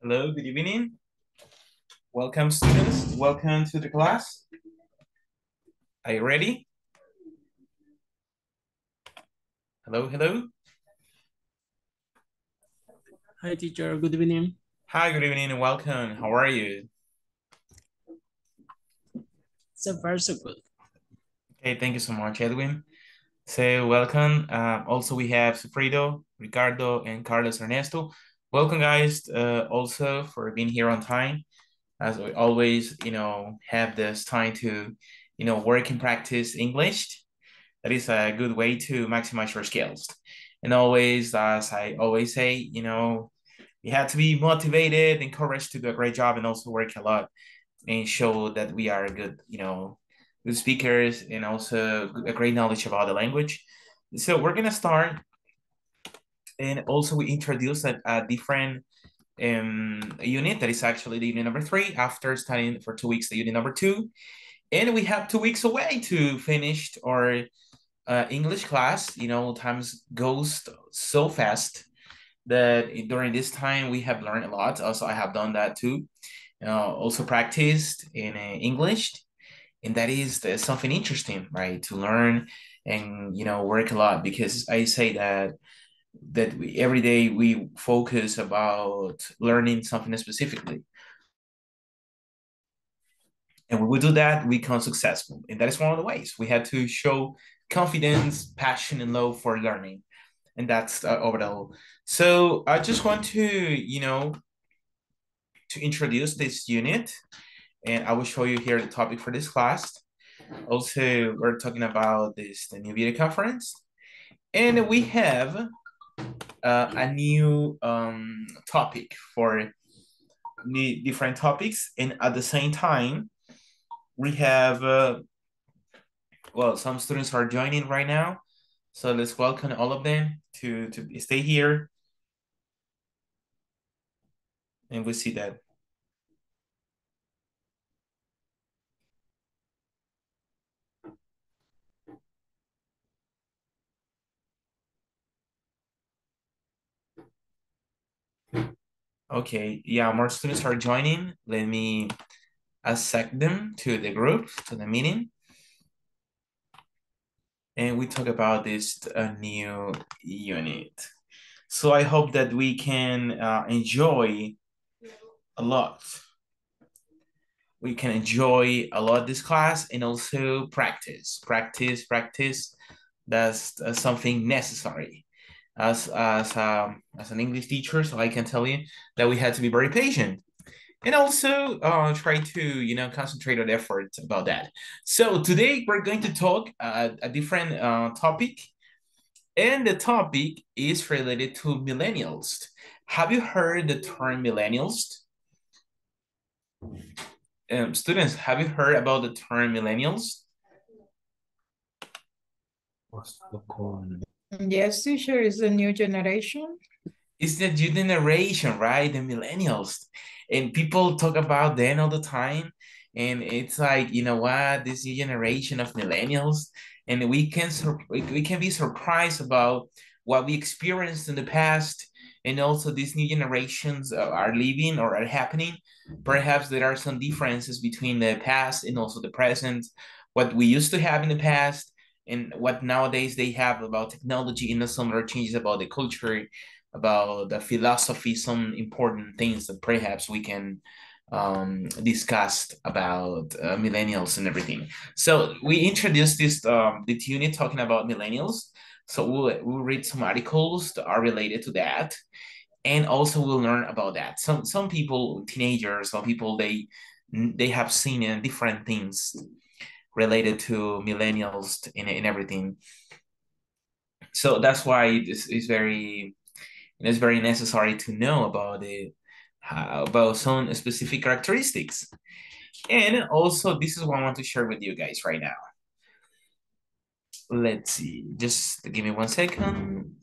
Hello, good evening. Welcome, students. Welcome to the class. Are you ready? Hello, hello. Hi, teacher. Good evening. Hi, good evening and welcome. How are you? So far, so good. Okay, thank you so much, Edwin. So welcome. Uh, also, we have Sufrido, Ricardo, and Carlos Ernesto. Welcome, guys. Uh, also for being here on time. As we always, you know, have this time to, you know, work and practice English. That is a good way to maximize your skills. And always, as I always say, you know, you have to be motivated, encouraged to do a great job, and also work a lot and show that we are good, you know, good speakers and also a great knowledge about the language. So we're gonna start, and also we introduce a, a different um, unit that is actually the unit number three after studying for two weeks the unit number two, and we have two weeks away to finish our uh, English class. You know, times goes so fast that during this time we have learned a lot. Also, I have done that too. Uh, also practiced in uh, English, and that is uh, something interesting, right? To learn and you know work a lot because I say that that we, every day we focus about learning something specifically. And when we do that, we become successful. And that is one of the ways we have to show confidence, passion, and love for learning. And that's uh, overall. So I just want to, you know, to introduce this unit. And I will show you here the topic for this class. Also, we're talking about this the new video conference. And we have uh, a new um, topic for the different topics. And at the same time, we have, uh, well, some students are joining right now. So let's welcome all of them to, to stay here. And we see that. Okay, yeah, more students are joining. Let me accept them to the group, to the meeting. And we talk about this new unit. So I hope that we can uh, enjoy a lot. We can enjoy a lot this class and also practice, practice, practice. That's uh, something necessary as as um, as an English teacher, so I can tell you that we had to be very patient and also uh, try to you know concentrate on effort about that. So today we're going to talk uh, a different uh, topic, and the topic is related to millennials. Have you heard the term millennials? Um, students, have you heard about the term millennials? Yes, teacher, is the new generation. It's the new generation, right? The millennials. And people talk about them all the time. And it's like, you know what, this new generation of millennials, and we can we can be surprised about what we experienced in the past, and also these new generations uh, are living or are happening. Perhaps there are some differences between the past and also the present, what we used to have in the past and what nowadays they have about technology and some other changes about the culture, about the philosophy, some important things that perhaps we can um, discuss about uh, millennials and everything. So we introduced this um, this unit talking about millennials. So we'll, we'll read some articles that are related to that. And also we'll learn about that. Some some people, teenagers, some people they they have seen in different things related to millennials in, and everything. So that's why it's, it's very it's very necessary to know about it uh, about some specific characteristics. And also, this is what I want to share with you guys right now. Let's see, just give me one second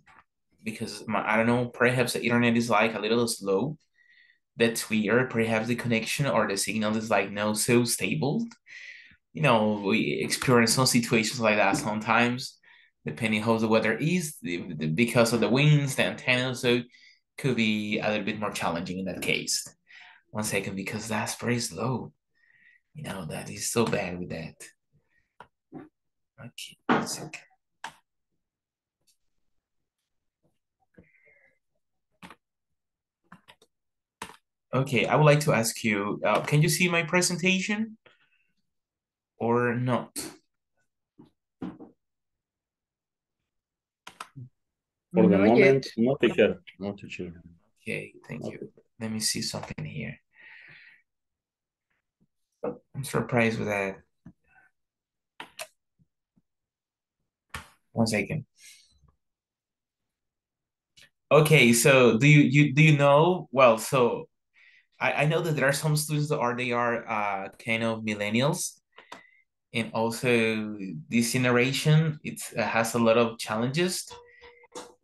because my, I don't know, perhaps the internet is like a little slow. That's weird. Perhaps the connection or the signal is like no so stable you know, we experience some situations like that sometimes, depending how the weather is, because of the winds, the antennas. So could be a little bit more challenging in that case. One second, because that's very slow. You know, that is so bad with that. Okay, one second. Okay, I would like to ask you, uh, can you see my presentation or not? For the Not moment, yet. no teacher, no teacher. Okay, thank you. Let me see something here. I'm surprised with that. One second. Okay, so do you you do you know? Well, so I, I know that there are some students that are they are uh kind of millennials, and also this generation it uh, has a lot of challenges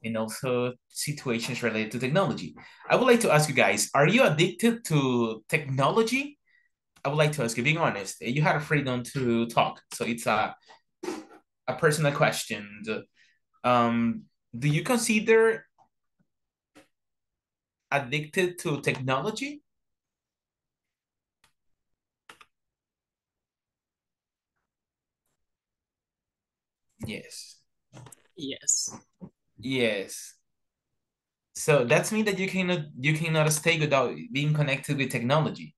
and also situations related to technology. I would like to ask you guys, are you addicted to technology? I would like to ask you, being honest, you have freedom to talk, so it's a a personal question. Um, do you consider addicted to technology? Yes. Yes. Yes. So that's mean that you cannot you cannot stay without being connected with technology.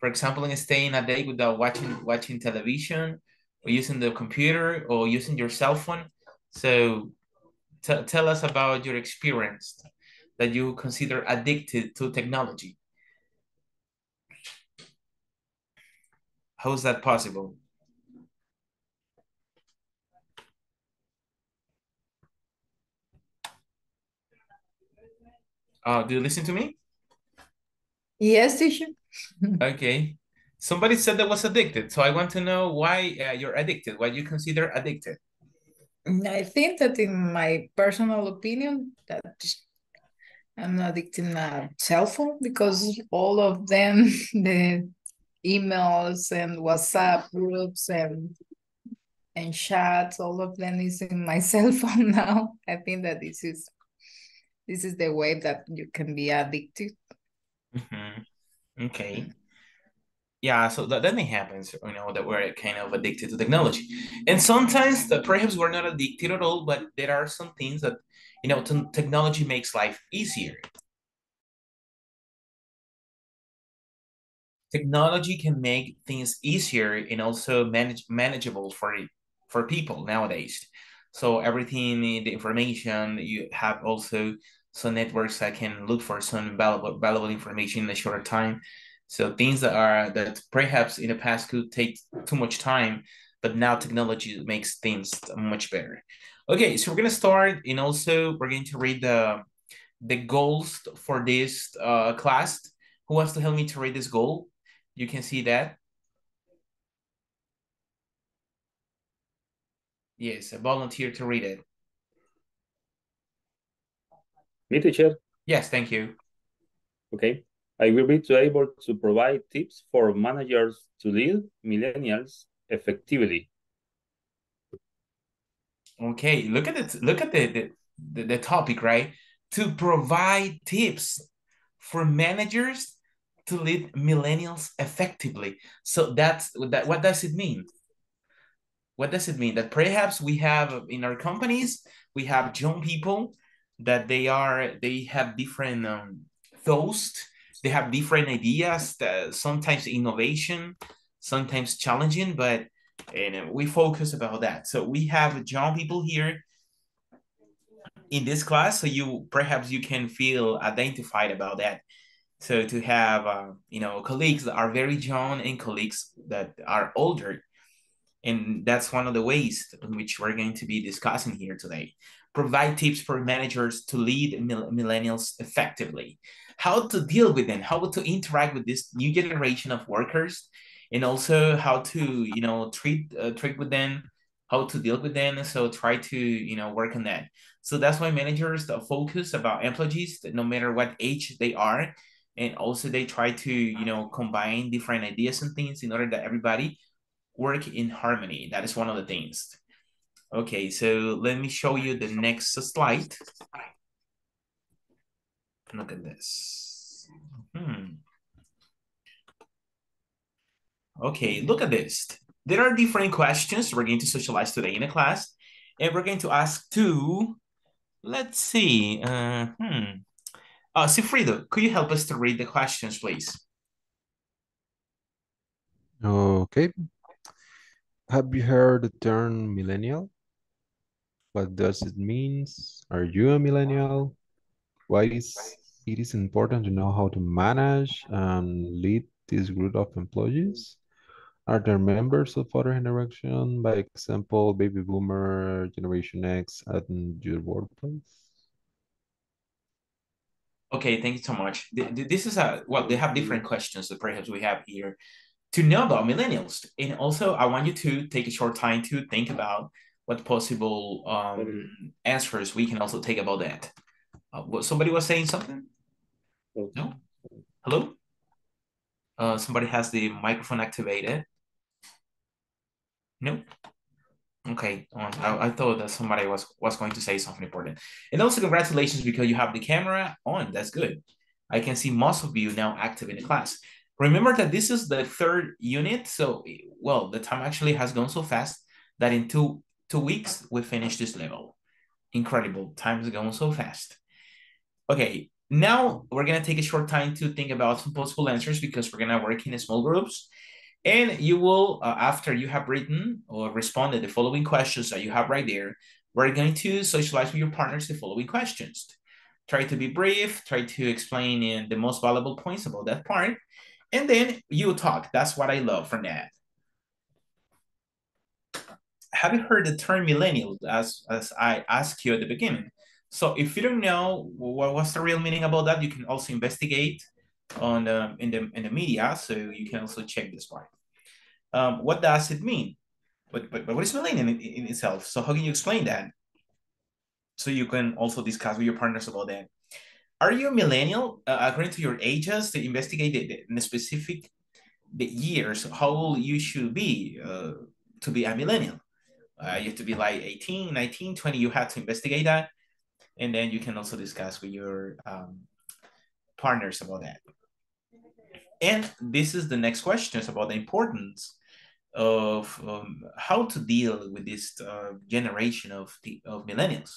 For example, in staying a day without watching watching television or using the computer or using your cell phone. So tell us about your experience that you consider addicted to technology. How is that possible? Uh, do you listen to me? Yes, teacher. Okay. Somebody said that was addicted, so I want to know why uh, you're addicted, what you consider addicted. I think that in my personal opinion, that I'm addicted to cell phone because all of them, the emails and WhatsApp groups and and chats, all of them is in my cell phone now. I think that this is this is the way that you can be addicted. Mhm. Okay. Yeah, so that, that may happen, you know, that we're kind of addicted to technology. And sometimes that perhaps we're not addicted at all, but there are some things that, you know, technology makes life easier. Technology can make things easier and also manage manageable for for people nowadays. So everything, the information, you have also some networks that can look for some valuable, valuable information in a shorter time. So things that are that perhaps in the past could take too much time, but now technology makes things much better. Okay, so we're gonna start, and also we're going to read the the goals for this uh, class. Who wants to help me to read this goal? You can see that. Yes, a volunteer to read it. Me, teacher? Yes, thank you. Okay. I will be to able to provide tips for managers to lead millennials effectively. Okay, look at it. Look at the, the the, the topic, right? To provide tips for managers to lead millennials effectively. So that's that. What does it mean? What does it mean? That perhaps we have in our companies we have young people that they are they have different um, thoughts, they have different ideas. That sometimes innovation, sometimes challenging, but and we focus about that. So we have young people here in this class, so you perhaps you can feel identified about that. So to have uh, you know colleagues that are very young and colleagues that are older, and that's one of the ways in which we're going to be discussing here today. Provide tips for managers to lead millennials effectively. How to deal with them, how to interact with this new generation of workers, and also how to you know treat uh, treat with them, how to deal with them. So try to you know work on that. So that's why managers focus about employees, no matter what age they are, and also they try to you know combine different ideas and things in order that everybody work in harmony. That is one of the things. Okay, so let me show you the next slide. Look at this. Hmm. Okay, look at this. There are different questions we're going to socialize today in a class, and we're going to ask two. Let's see. Uh, hmm. Uh, Sifrido, could you help us to read the questions, please? Okay. Have you heard the term millennial? What does it mean? Are you a millennial? Why is it is important to know how to manage and lead this group of employees? Are there members of other generation, by example, baby boomer, generation X at your workplace? Okay, thank you so much. This is a, well, they have different questions that perhaps we have here to know about millennials. And also I want you to take a short time to think about what possible um, answers we can also take about that. Uh, what, somebody was saying something? No? Hello? Uh, somebody has the microphone activated. No? Okay, um, I, I, thought that somebody was, was going to say something important. And also congratulations because you have the camera on, that's good. I can see most of you now active in the class. Remember that this is the third unit, so, well, the time actually has gone so fast that in two, two weeks, we finished this level. Incredible, time is going so fast. Okay, now we're gonna take a short time to think about some possible answers because we're gonna work in small groups. And you will, uh, after you have written or responded the following questions that you have right there, we're going to socialize with your partners the following questions. Try to be brief, try to explain in the most valuable points about that part, and then you talk. That's what I love from that. Have you heard the term millennial as, as I asked you at the beginning? So if you don't know what, what's the real meaning about that, you can also investigate on the, in the in the media, so you can also check this part. Um, what does it mean? But, but, but what is millennial in, in itself? So how can you explain that? So you can also discuss with your partners about that. Are you a millennial? Uh, according to your ages, to investigate the, the, specific the years, how old you should be uh, to be a millennial. Uh, you have to be like 18, 19, 20. You have to investigate that. And then you can also discuss with your um, partners about that. And this is the next question is about the importance of um, how to deal with this uh, generation of the, of millennials.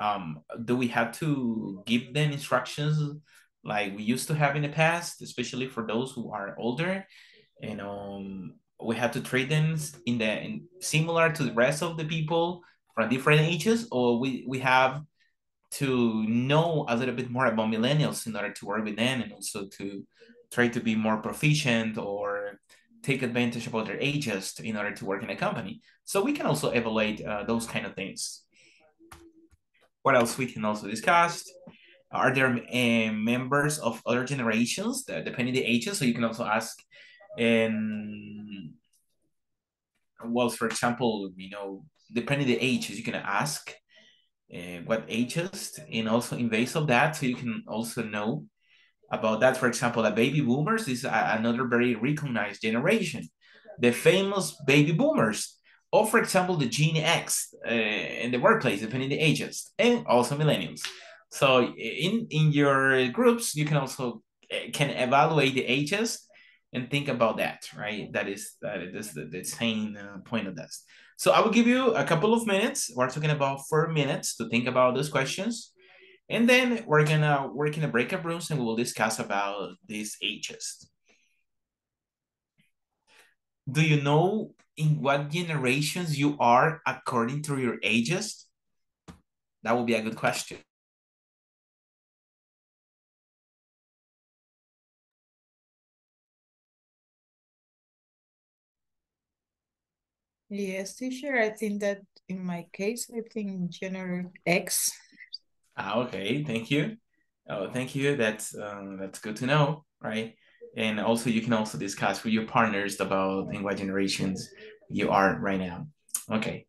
Um, do we have to give them instructions like we used to have in the past, especially for those who are older? And um, we have to treat them in the in similar to the rest of the people from different ages, or we we have to know a little bit more about millennials in order to work with them and also to try to be more proficient or take advantage of other ages in order to work in a company. So we can also evaluate uh, those kind of things. What else we can also discuss? Are there uh, members of other generations that depending the ages? So you can also ask, um, well, for example, you know, depending the ages, you can ask uh, what ages and also in base of that, so you can also know about that. For example, the baby boomers is a, another very recognized generation. The famous baby boomers, or for example, the Gen X uh, in the workplace, depending the ages, and also millennials. So in in your groups, you can also uh, can evaluate the ages and think about that, right? That is that is the, the same uh, point of this. So I will give you a couple of minutes. We're talking about four minutes to think about those questions. And then we're gonna work in the breakout rooms and we will discuss about these ages. Do you know in what generations you are according to your ages? That would be a good question. Yes, teacher. I think that in my case, I think General X. Ah, okay, thank you. Oh, thank you. That's um, that's good to know, right? And also, you can also discuss with your partners about in what generations you are right now. Okay.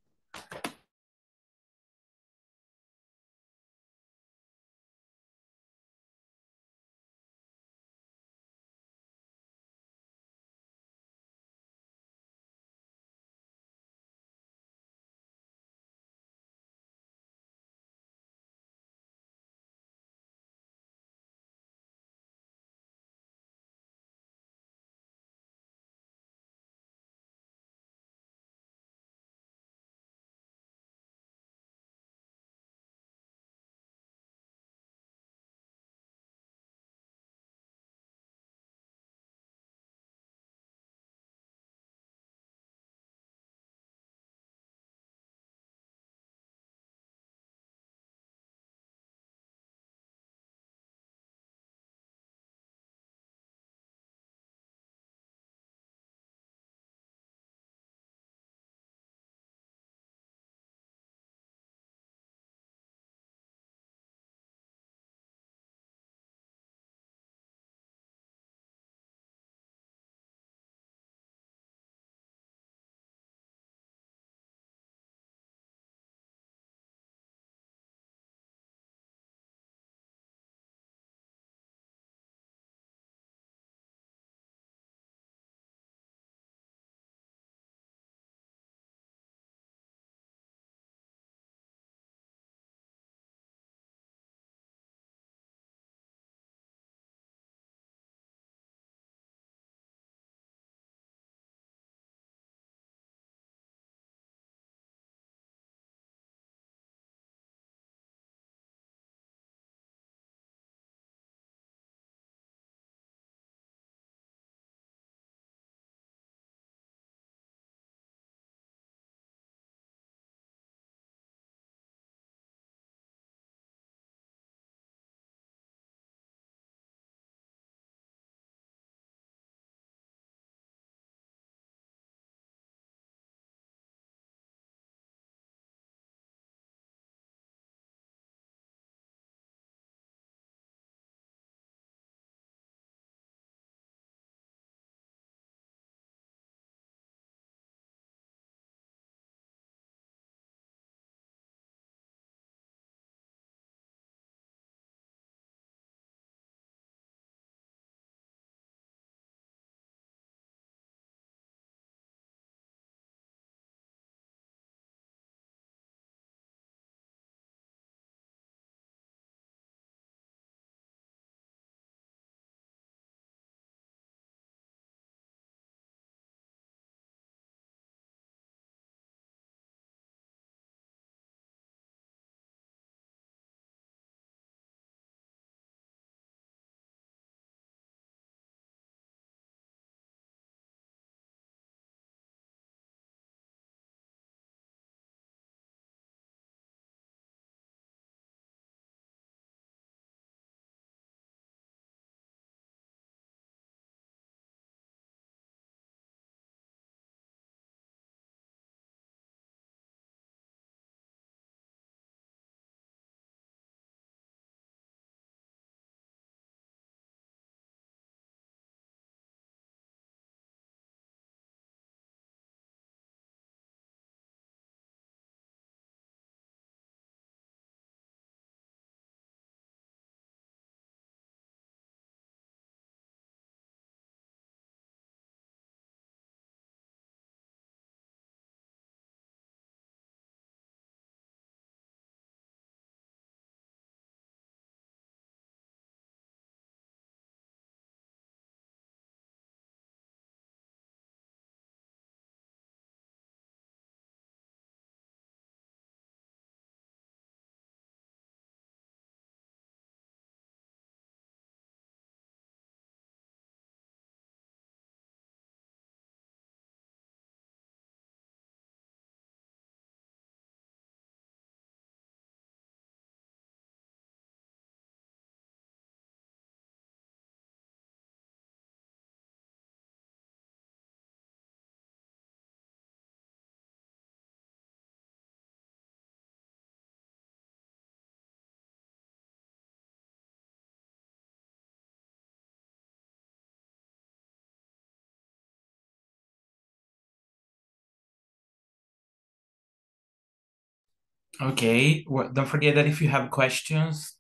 Okay, well, don't forget that if you have questions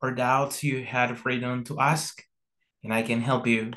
or doubts, you had freedom to ask, and I can help you.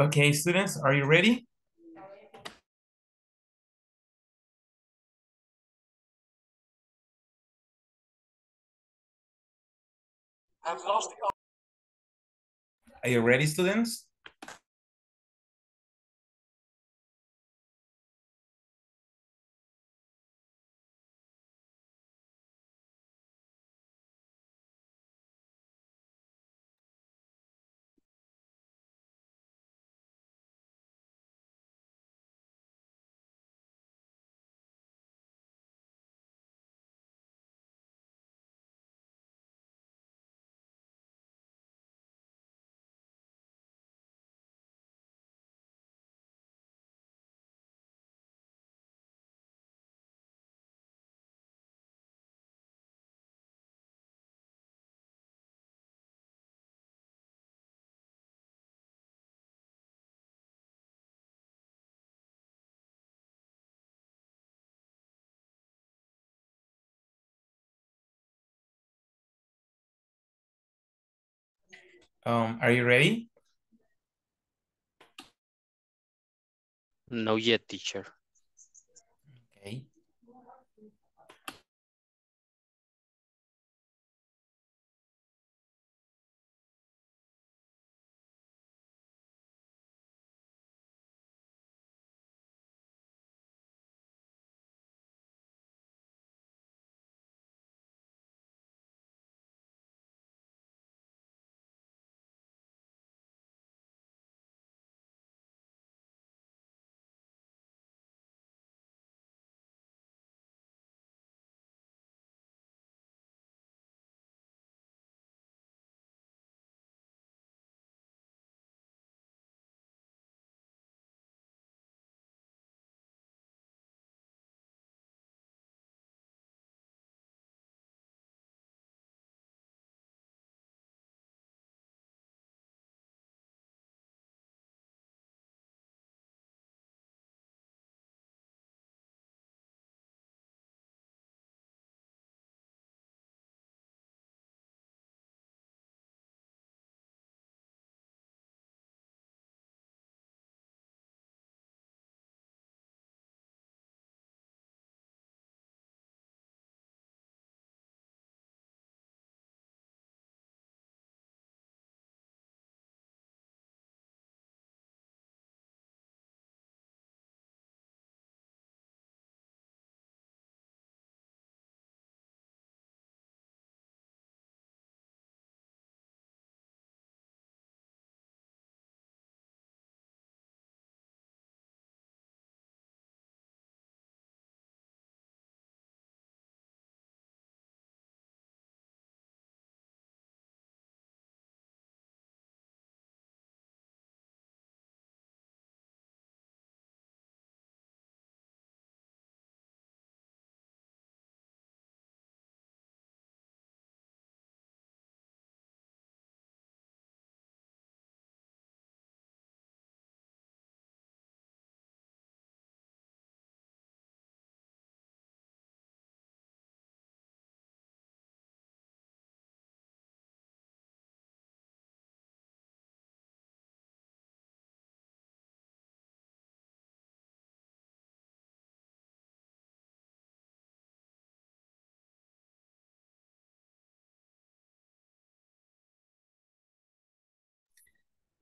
Okay, students, are you ready? Are you ready, students? Um, are you ready? No yet, teacher.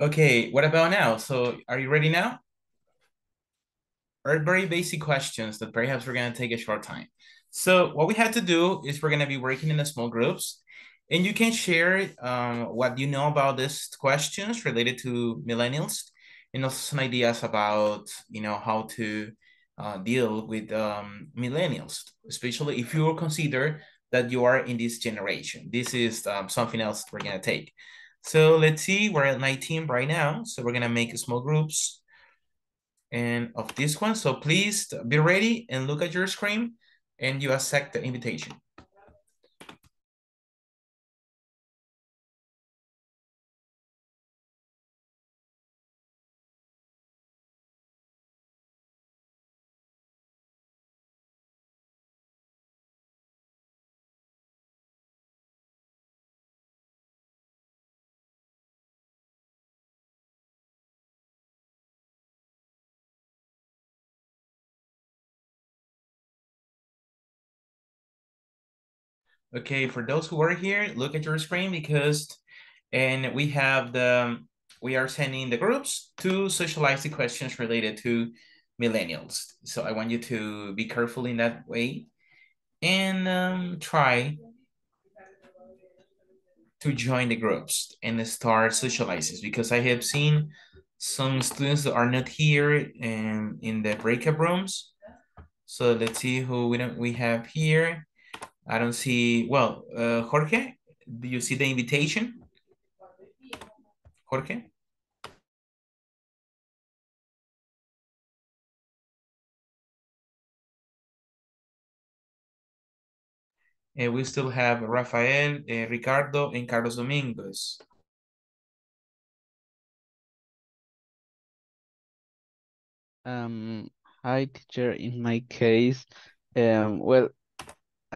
Okay, what about now? So are you ready now? Are very basic questions that perhaps we're gonna take a short time. So what we have to do is we're gonna be working in the small groups and you can share um, what you know about these questions related to millennials and also some ideas about, you know, how to uh, deal with um, millennials, especially if you consider that you are in this generation. This is um, something else we're gonna take. So let's see, we're at 19 right now. So we're gonna make small groups and of this one. So please be ready and look at your screen and you accept the invitation. Okay, for those who are here, look at your screen because, and we have the, we are sending the groups to socialize the questions related to millennials. So I want you to be careful in that way and um, try to join the groups and start socializing because I have seen some students that are not here in, in the breakout rooms. So let's see who we, don't, we have here. I don't see, well, uh, Jorge, do you see the invitation? Jorge? And we still have Rafael, uh, Ricardo, and Carlos Domingos. Um, hi, teacher. In my case, um, well,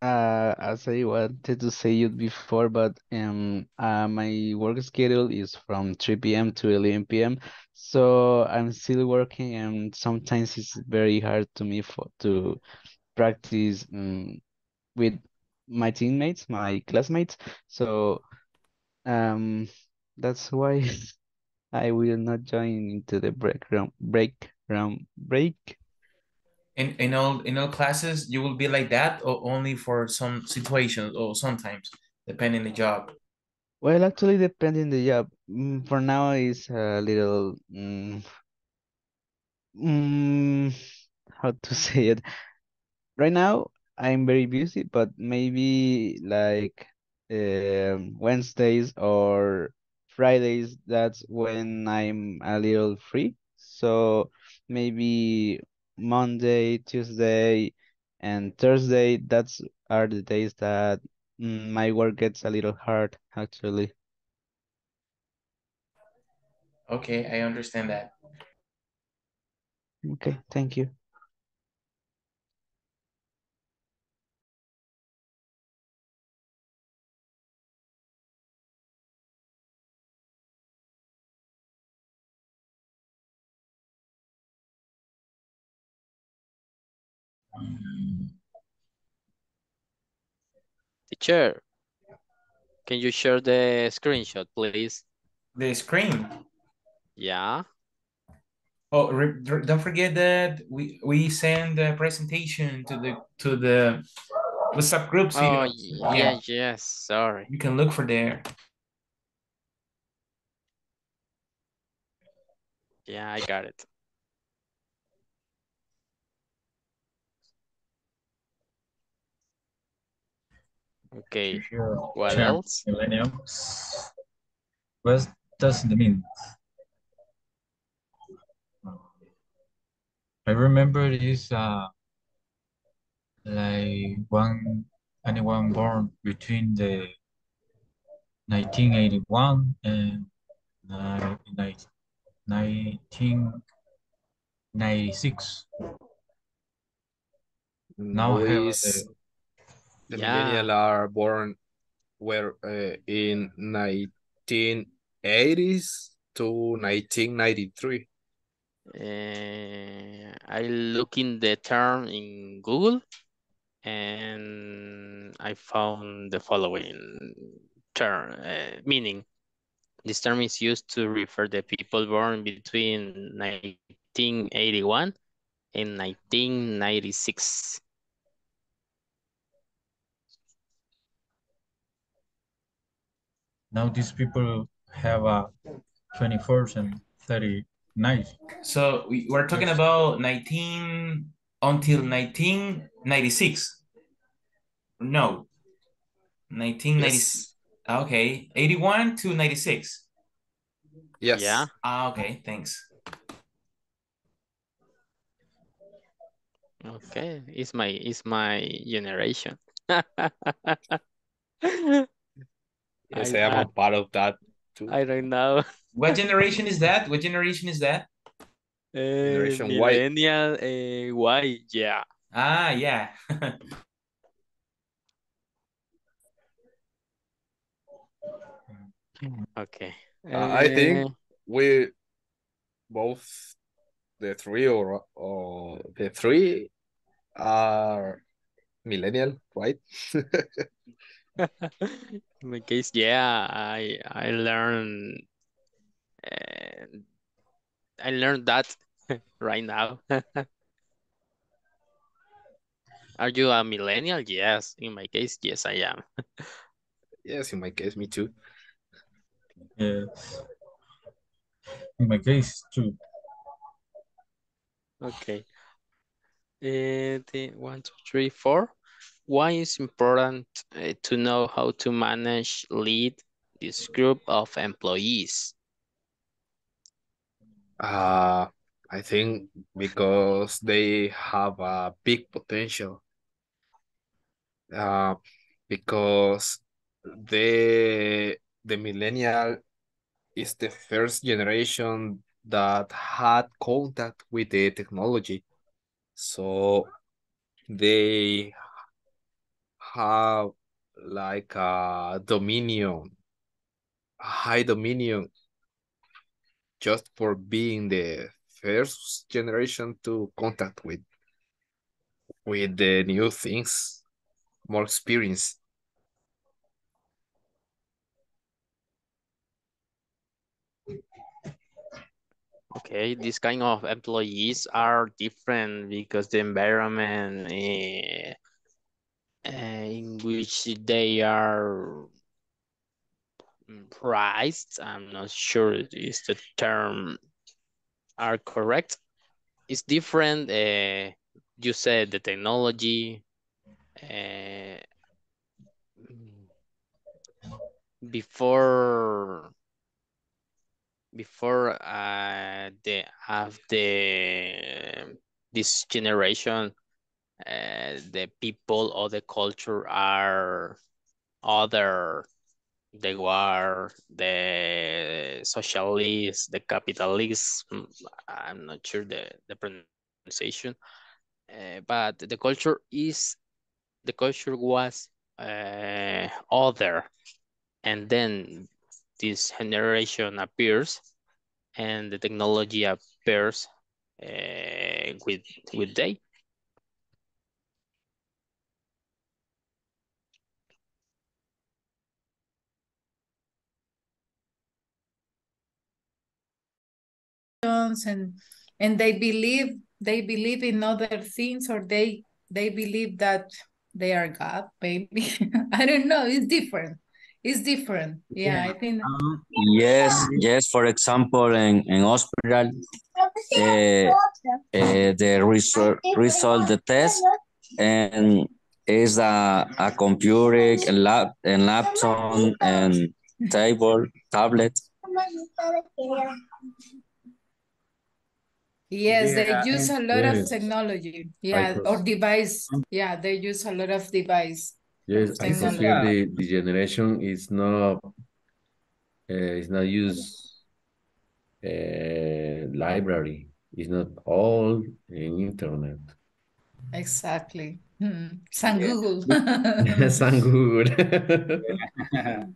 uh, as I wanted to say it before, but um, uh, my work schedule is from 3 p.m. to 11 p.m. So I'm still working, and sometimes it's very hard to me for to practice um, with my teammates, my classmates. So um, that's why I will not join into the break room break room break in in all in all classes you will be like that or only for some situations or sometimes depending the job. Well actually depending the job. Mm, for now is a little mm, mm, how to say it? Right now i'm very busy but maybe like um wednesdays or fridays that's when i'm a little free. So maybe Monday, Tuesday, and Thursday. That's are the days that mm, my work gets a little hard, actually. Okay, I understand that. Okay, thank you. Teacher, can you share the screenshot, please? The screen. Yeah. Oh, don't forget that we we send the presentation to the to the WhatsApp groups. Oh, yeah, yeah, yes, sorry. You can look for there. Yeah, I got it. Okay, what else? Millennium. What does it mean? I remember this uh like one anyone born between the 1981 and uh, 1996. Now is the yeah. millennial are born were uh, in 1980s to 1993. Uh, I look in the term in Google and I found the following term uh, meaning This term is used to refer the people born between 1981 and 1996. Now these people have a 21st and 39. So we, we're talking about 19 until 1996. No. 1996. Okay. 81 to 96. Yes. Yeah. Ah, okay, thanks. Okay, it's my it's my generation. Yes, I, am a part of that too. I don't know. What generation is that? What generation is that? Generation uh, Y. millennial uh, Y, yeah. Ah, yeah. Okay. Uh, I think Uh, we both the three or or the three are millennial, right? in my case, yeah, I I learned uh, I learned that right now. Are you a millennial? Yes. In my case, yes, I am. yes, in my case, me too. Yes. In my case, too. Okay. Uh, the one, two, three, four. Why is important uh, to know how to manage, lead this group of employees? Uh, I think because they have a big potential. Uh, because the the millennial is the first generation that had contact with the technology. So they have like a dominion, a high dominion just for being the first generation to contact with with the new things, more experience. Okay, these kind of employees are different because the environment uh, uh, in which they are priced, I'm not sure is the term are correct. It's different. Uh, you said the technology. Uh, before before uh the have the this generation uh the people or the culture are other. The war the socialists the capitalists i'm not sure the the pronunciation. Uh, but the culture is the culture was uh other. And then this generation appears and the technology appears uh, with with day. And and they believe they believe in other things or they they believe that they are God maybe I don't know it's different it's different yeah, I think Um, yes, yes. For example, in, in hospital, uh, uh, the result, result the test and is a, a computer, a lap, and laptop, and table, tablet. Yes, they Yeah, use a lot of technology. Yeah, or device. Yeah, they use a lot of device. Yes, I Technology. consider the, the generation is not uh, is not use uh, library. It's not all in internet. Exactly. Hmm. San Yeah. Google. Sound good.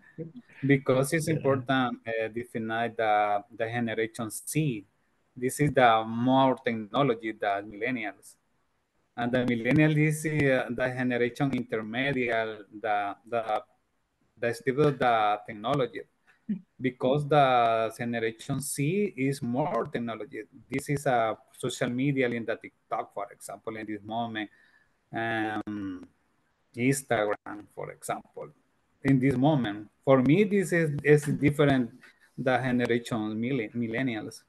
because it's important uh, define the, the generation C. This is the more technology than millennials. And the millennial is uh, the generation intermediate, the, the, the still the technology. because the generation C is more technology. This is a social media in the TikTok, for example, in this moment, um, Instagram, for example, in this moment. For me, this is, is different the generation millennials.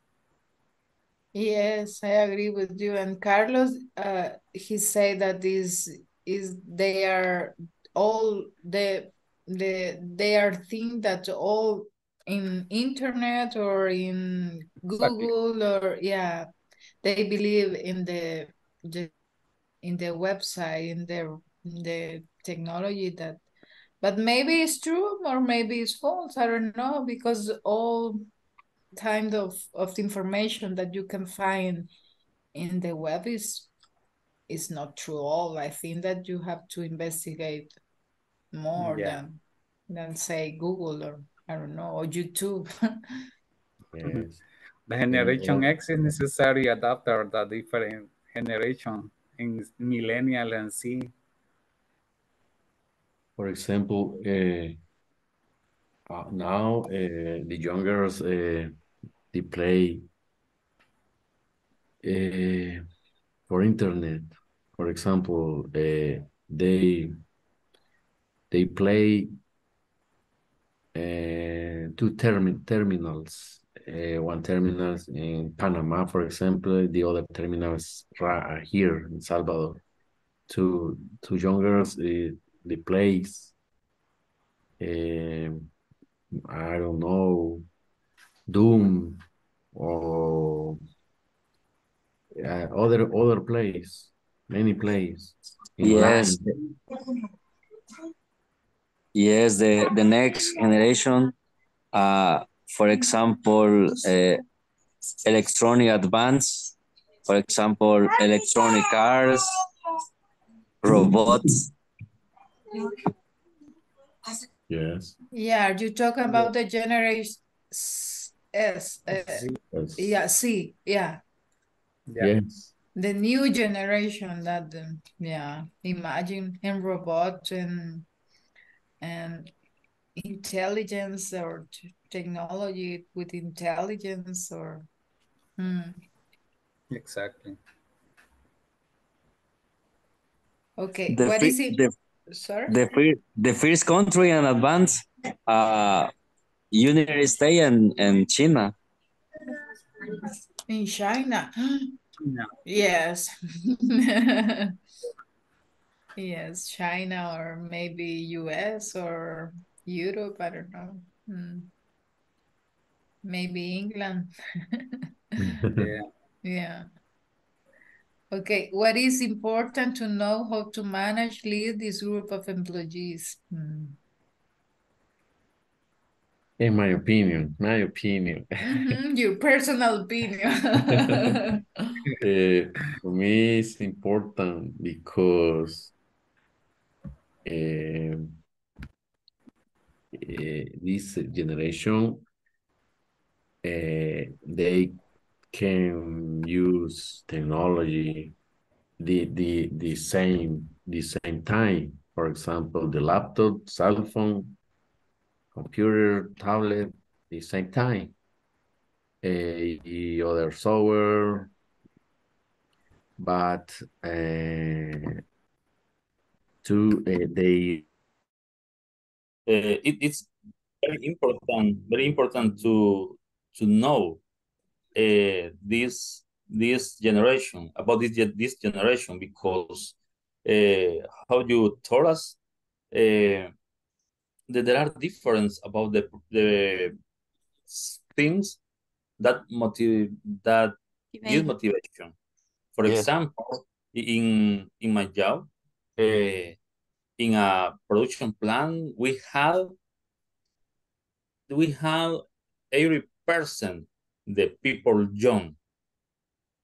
Yes, I agree with you. And Carlos, uh, he said that this is they are all the the they are think that all in internet or in Google or yeah, they believe in the the in the website in the in the technology that but maybe it's true or maybe it's false. I don't know because all kind of of information that you can find in the web is is not true all. I think that you have to investigate more yeah. than than say Google or I don't know or YouTube. yes. The generation yeah. X is necessary adapter the different generation in millennial and C. For example, uh, uh, now uh, the youngers uh, they play uh, for internet. For example, they they play two termi terminals. One terminal in Panama, for example, the other terminals here in Salvador. Two two youngers, uh, the. Uh, I don't know, Doom or uh, other other place, many plays. Yes. Yes, the, the next generation, uh, for example, uh, electronic advance, for example, electronic cars, robots. Yes. Yeah, you talk about the generation S, uh, yes. yeah, C, yeah. Yes. The new generation that, yeah, imagine in robot and and intelligence or technology with intelligence or hmm. exactly okay the what is it the, Sorry? the first the first country in advance uh united states and and china in china no. yes Yes, China or maybe US or Europe, I don't know. Hmm. Maybe England. yeah. Yeah. Okay, what is important to know how to manage, lead this group of employees? Hmm. In my opinion, my opinion. Mm -hmm, your personal opinion. uh, for me, it's important because uh, this generation uh, they can use technology the the the same the same time. For example the laptop cell phone computer tablet the same time. The other software but uh, to uh, they uh, it, it's very important very important to to know uh, this this generation about this this generation because uh, how you told us uh, that there are difference about the the things that motive that give motivation. For Yeah. example, in in my job, uh, in a production plant, we have we have eighty percent the people young.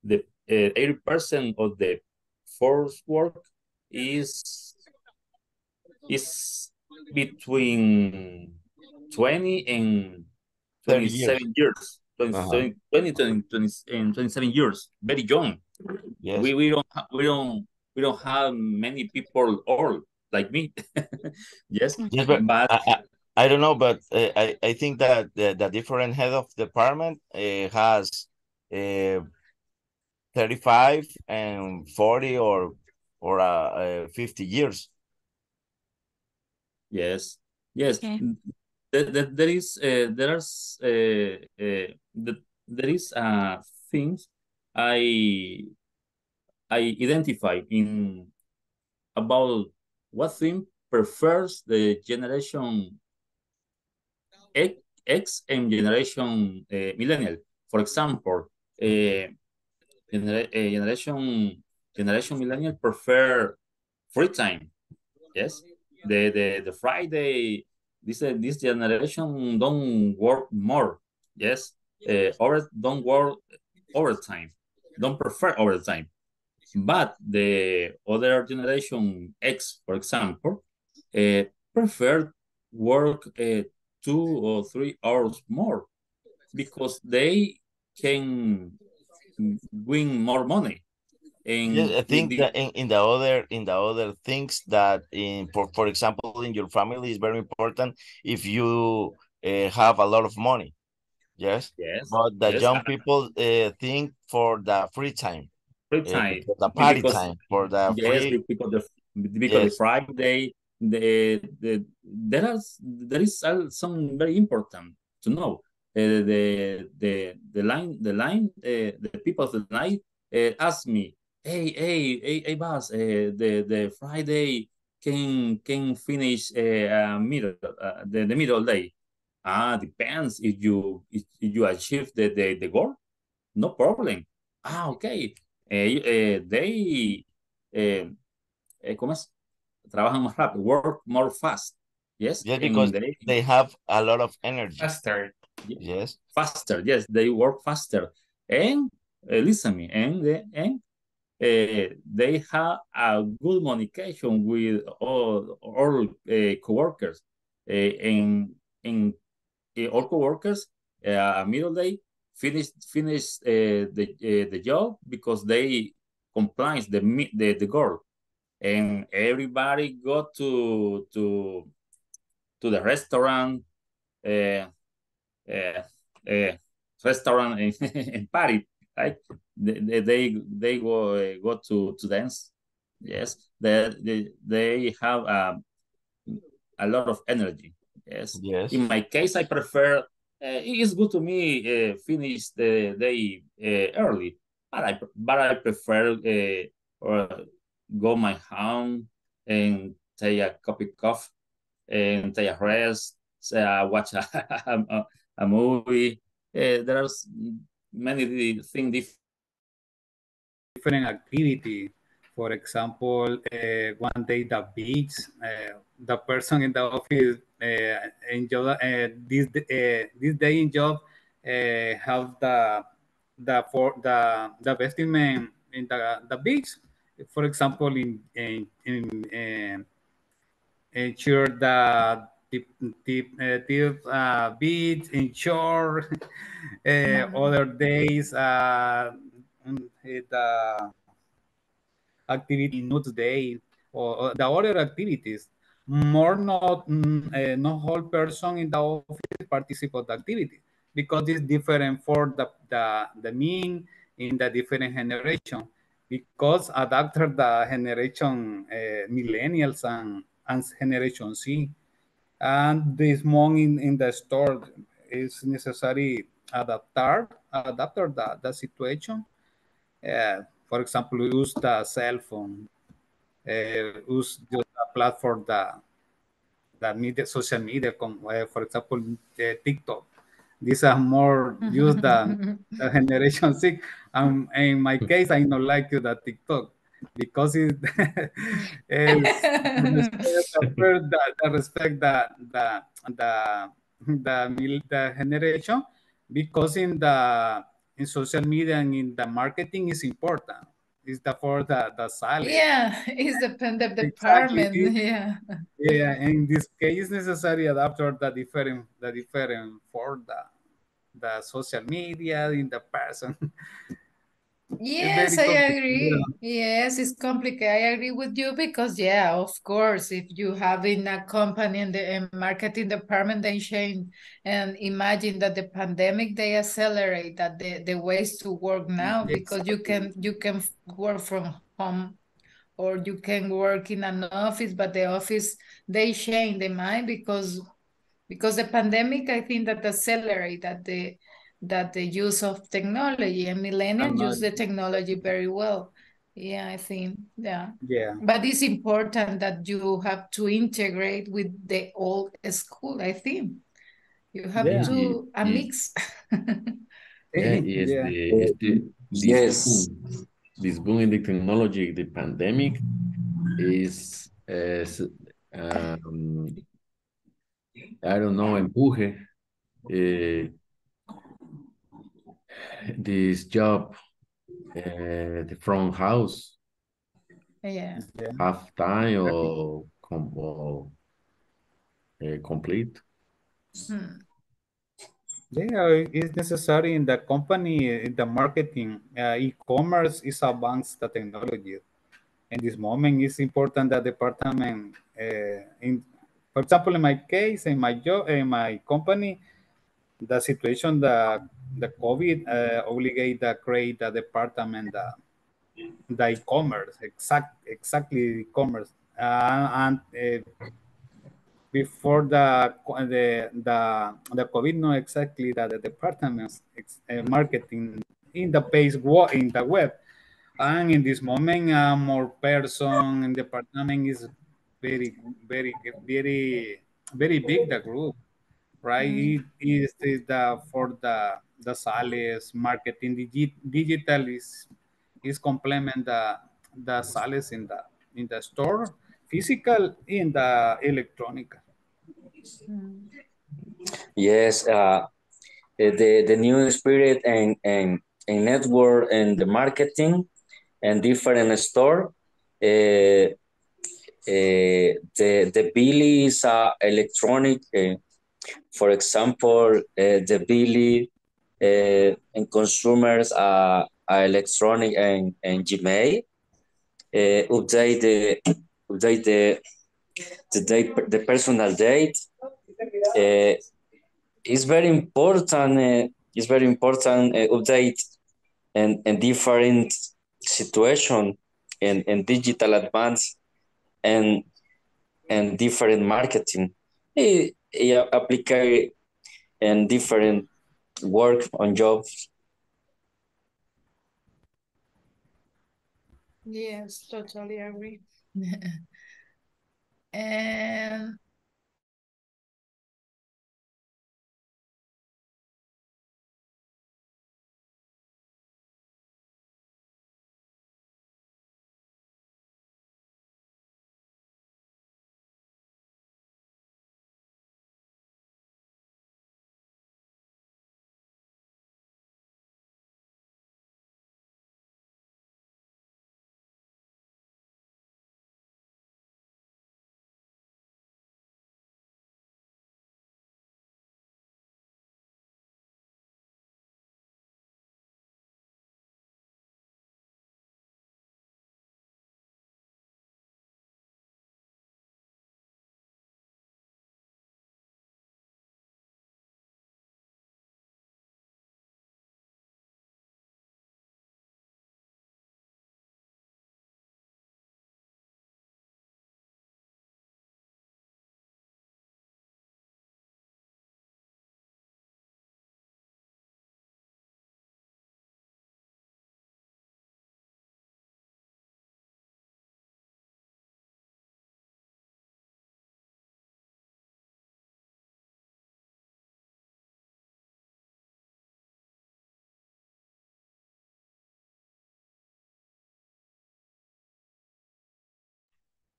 The eighty percent of the force work is is between twenty and 30 years. 27 years. 20, Uh-huh. 20, 20, 20, and 27 years, very young. Yes. We we don't we don't we don't have many people old like me. yes, Yes, but but I, I, I don't know, but uh, I, I think that the, the different head of department uh, has uh, 35 and 40 or or uh, uh, 50 years. Yes, yes. Okay. There, there, there is uh, there's uh, uh, there is uh things I I identify in about what thing prefers the generation X, and generation uh, millennial. For example, genera uh, generation generation millennial prefer free time. Yes, the the the Friday this this generation don't work more. Yes, uh, over don't work overtime. Don't prefer overtime. But the other generation X, for example, uh, prefer work uh, two or three hours more because they can win more money. And Yes, I think the- that in, in the other in the other things that in for, for example in your family is very important if you uh, have a lot of money. Yes. Yes, But the yes, young uh, people uh, think for the free time. free uh, time for the party because- time for the yes free because the because Yes. the Friday the the there is there is some very important to know uh, the the the line the line uh, the people of the night uh, ask me hey hey hey hey boss uh, the the Friday can can finish uh, uh, middle uh, the, the middle day. Ah depends if you if you achieve the the, the goal. No problem. Ah okay. Eh, they eh, ¿cómo? Trabajan más rápido work more fast yes Yes, because they they have a lot of energy. Faster. Yes. faster yes they work faster and uh, listen me and the, and uh, they have a good communication with all all uh, coworkers uh, and and uh, all coworkers uh, middle day finish finish uh, the uh, the job because they compliance the the the goal and everybody go to to to the restaurant uh, uh, uh, restaurant and, and party right? They they they, go uh, go to to dance. Yes. They they, they have um, a lot of energy. Yes. Yes. in my case i prefer uh, it is good to me uh, finish the day uh, early but i but i prefer uh, or go my home and take a cup of coffee and take a rest Say uh, watch a, a, a movie uh, are many things different activity. For example, uh, one day the beach, uh, the person in the office enjoy this this day in job have the the for the the vestment in the the beach. For example, in in in uh, ensure the tip tip uh, tip uh, beach in shore. uh, other days uh, mm, the activity not today or, or the other activities more not mm, uh, not whole person in the office participate activity because it's different for the the, the mean in the different generation because adapter the generation uh, millennials and, and generation C. And this morning in the store is necessary adapter adapter the, the situation. Uh, for example, use the cell phone, uh, use the platform, the, the media, social media, for example, TikTok. These are more used than the generation six. Um, in my case, I don't like the TikTok because it is the, the respect the the the the, the generation because in the in social media and in the marketing is important. Is the for the the salary. Yeah, it's depend the department. Exactly. Yeah. Yeah, in this case, necessary adapter the different the different for the the social media in the person. Yes, I agree. Yes, it's complicated. I agree with you because, yeah, of course, if you have in a company in the in marketing department, they change and imagine that the pandemic they accelerate that the, the ways to work now mm, because you can you can work from home or you can work in an office, but the office they change the mind because because the pandemic I think that accelerate that the that the use of technology and millennials use the technology very well. Yeah, I think, yeah. Yeah. But it's important that you have to integrate with the old school, I think. You have Yeah. to, a mix. Yeah, yes, Yeah. the, is the, this Yes. boom, this boom in the technology, the pandemic is, is um, I don't know, empuje uh, this job uh, from house Yeah. half time or, com or uh, complete. Hmm. Yeah, it's necessary in the company, in the marketing, uh, e-commerce is advanced the technology. In this moment, it's important that department, uh, in, for example, in my case, in my job, in my company, the situation, the the COVID uh, obligate the create the department, the, the e-commerce, exact exactly e-commerce, uh, and uh, before the the the the COVID, not exactly that the departments uh, marketing in the page in the web, and in this moment, uh, more person in the department is very very very very big the group, right? It is the for the the sales marketing digi, digital is is complement the the sales in the in the store physical in the electronic. Yes, uh, the the new spirit and and, and network and the marketing and different store. Uh, the the Billy is uh, electronic. Uh, for example, uh, the Billy uh, and consumers are, are electronic and, and Gmail. Update the update the the date, the personal date. Uh, it's very important. Uh, it's very important uh, update and and different situation and, and digital advance and and different marketing. Eh, yeah, apply and different work on jobs. Yes, totally agree. and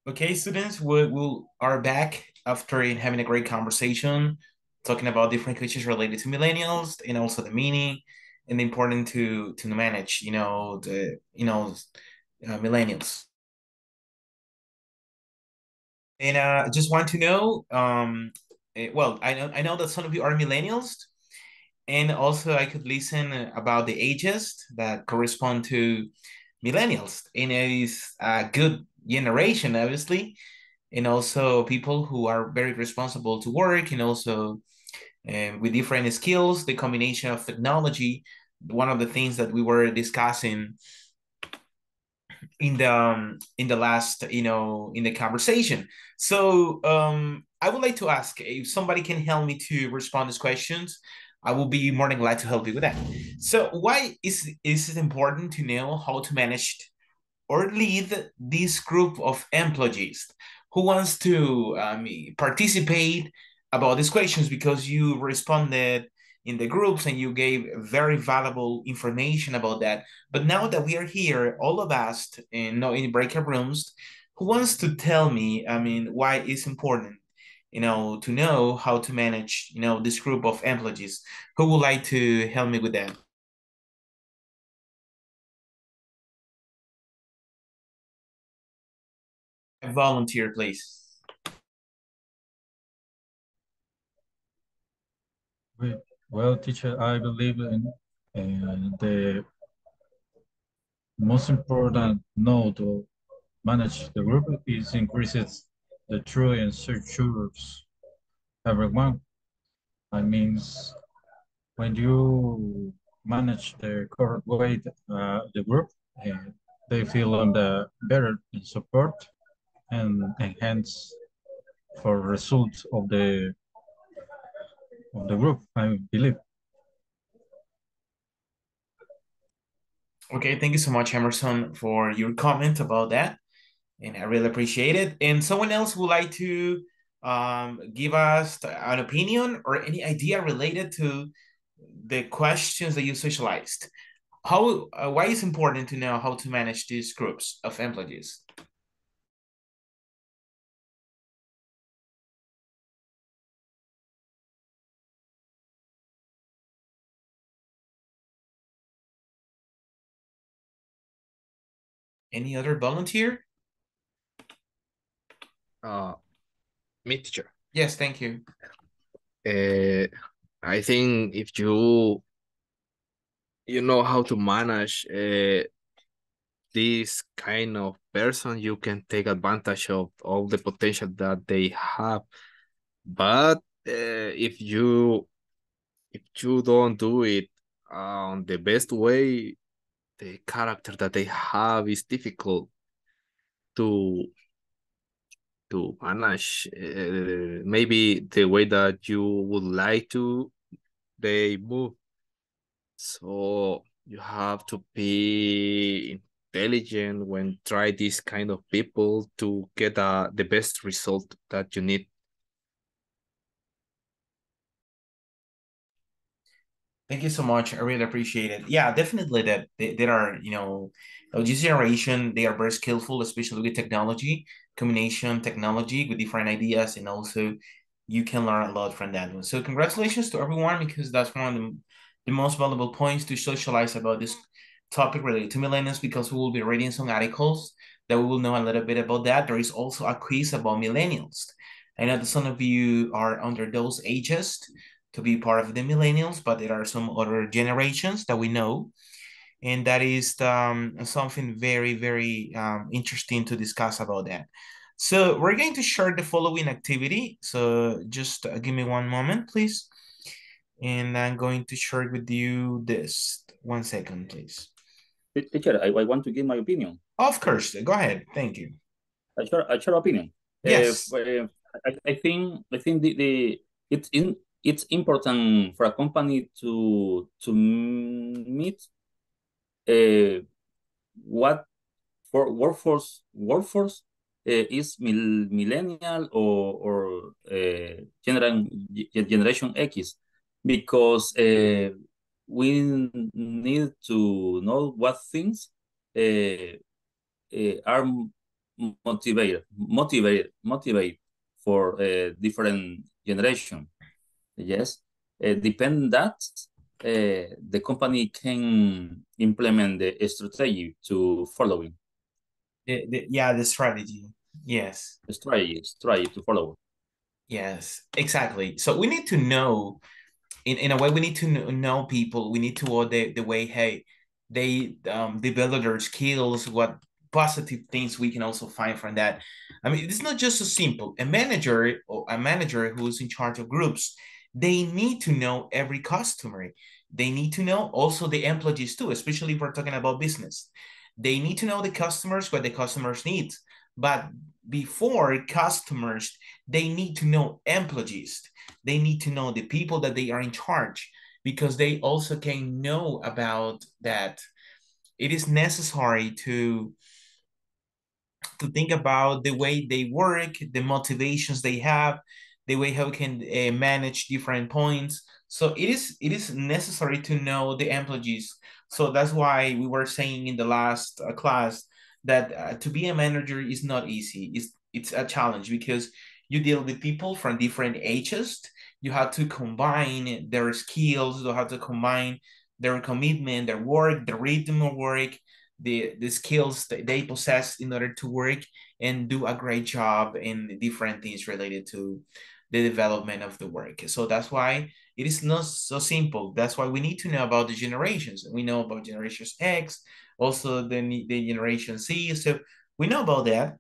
Okay, students, we will are back after having a great conversation, talking about different issues related to millennials and also the meaning and the important to to manage, you know, the you know uh, millennials. And uh, just want to know, um, eh, well, I know I know that some of you are millennials, and also I could listen about the ages that correspond to millennials. And it is a good generation, obviously, and also people who are very responsible to work and also uh, with different skills, the combination of technology. One of the things that we were discussing in the um, in the last you know in the conversation so um i would like to ask if somebody can help me to respond these questions i will be more than glad to help you with that so why is is it important to know how to manage or lead this group of employees who wants to um, participate about these questions because you responded in the groups and you gave very valuable information about that. But now that we are here, all of us in, in breakout rooms, who wants to tell me, I mean, why it's important, you know, to know how to manage, you know, this group of employees? Who would like to help me with that? Volunteer, please. Well, teacher, I believe in uh, the most important note to manage the group is increases the true and secures everyone. I means when you manage the correct way uh, the group, uh, they feel on the better support and enhance for results of the of the group, I believe. Okay, thank you so much, Emerson, for your comment about that. And I really appreciate it. And someone else would like to um, give us an opinion or any idea related to the questions that you socialized. How, uh, why is important to know how to manage these groups of employees? Any other volunteer? Uh, me, teacher. Yes, thank you. Uh, I think if you you know how to manage uh, this kind of person, you can take advantage of all the potential that they have. But uh, if you if you don't do it on um, the best way, the character that they have is difficult to to manage. Uh, maybe the way that you would like to they move. So you have to be intelligent when try this kind of people to get uh, the best result that you need Thank you so much. I really appreciate it. Yeah, definitely that there are, you know, this generation, they are very skillful, especially with technology, combination technology with different ideas. And also you can learn a lot from that one. So congratulations to everyone, because that's one of the, the most valuable points to socialize about this topic related to millennials, because we will be reading some articles that we will know a little bit about that. There is also a quiz about millennials. I know that some of you are under those ages to be part of the millennials, but there are some other generations that we know. And that is um, something very, very um, interesting to discuss about that. So we're going to share the following activity. So just uh, give me one moment, please. And I'm going to share with you this. One second, please. Teacher, I, I want to give my opinion. Of course, go ahead. Thank you. A short opinion. Yes. Uh, I, I think I think the, the it's in it's important for a company to to meet uh, what for workforce workforce uh, is mil, millennial or or uh, generation generation X. Because uh, we need to know what things uh, uh, are motivated motivated motivate for uh, different generation yes, uh, depend that uh, the company can implement the strategy to following. The, the, yeah, the strategy. Yes. The strategy, strategy to follow. Yes, exactly. So we need to know in, in a way we need to know people we need to know the, the way hey they um, develop their skills what positive things we can also find from that i mean it's not just so simple a manager or a manager who's in charge of groups they need to know every customer. They need to know also the employees too especially if we're talking about business. They need to know the customers what the customers need. But before customers they need to know employees. They need to know the people that they are in charge because they also can know about that. It is necessary to to think about the way they work the motivations they have the way how we can uh, manage different points. So it is it is necessary to know the employees. So that's why we were saying in the last uh, class that uh, to be a manager is not easy. It's it's a challenge because you deal with people from different ages. You have to combine their skills. You have to combine their commitment their work the rhythm of work the the skills that they possess in order to work and do a great job in different things related to the development of the work. So that's why it is not so simple. That's why we need to know about the generations. We know about generations x also the, the generation z. So we know about that.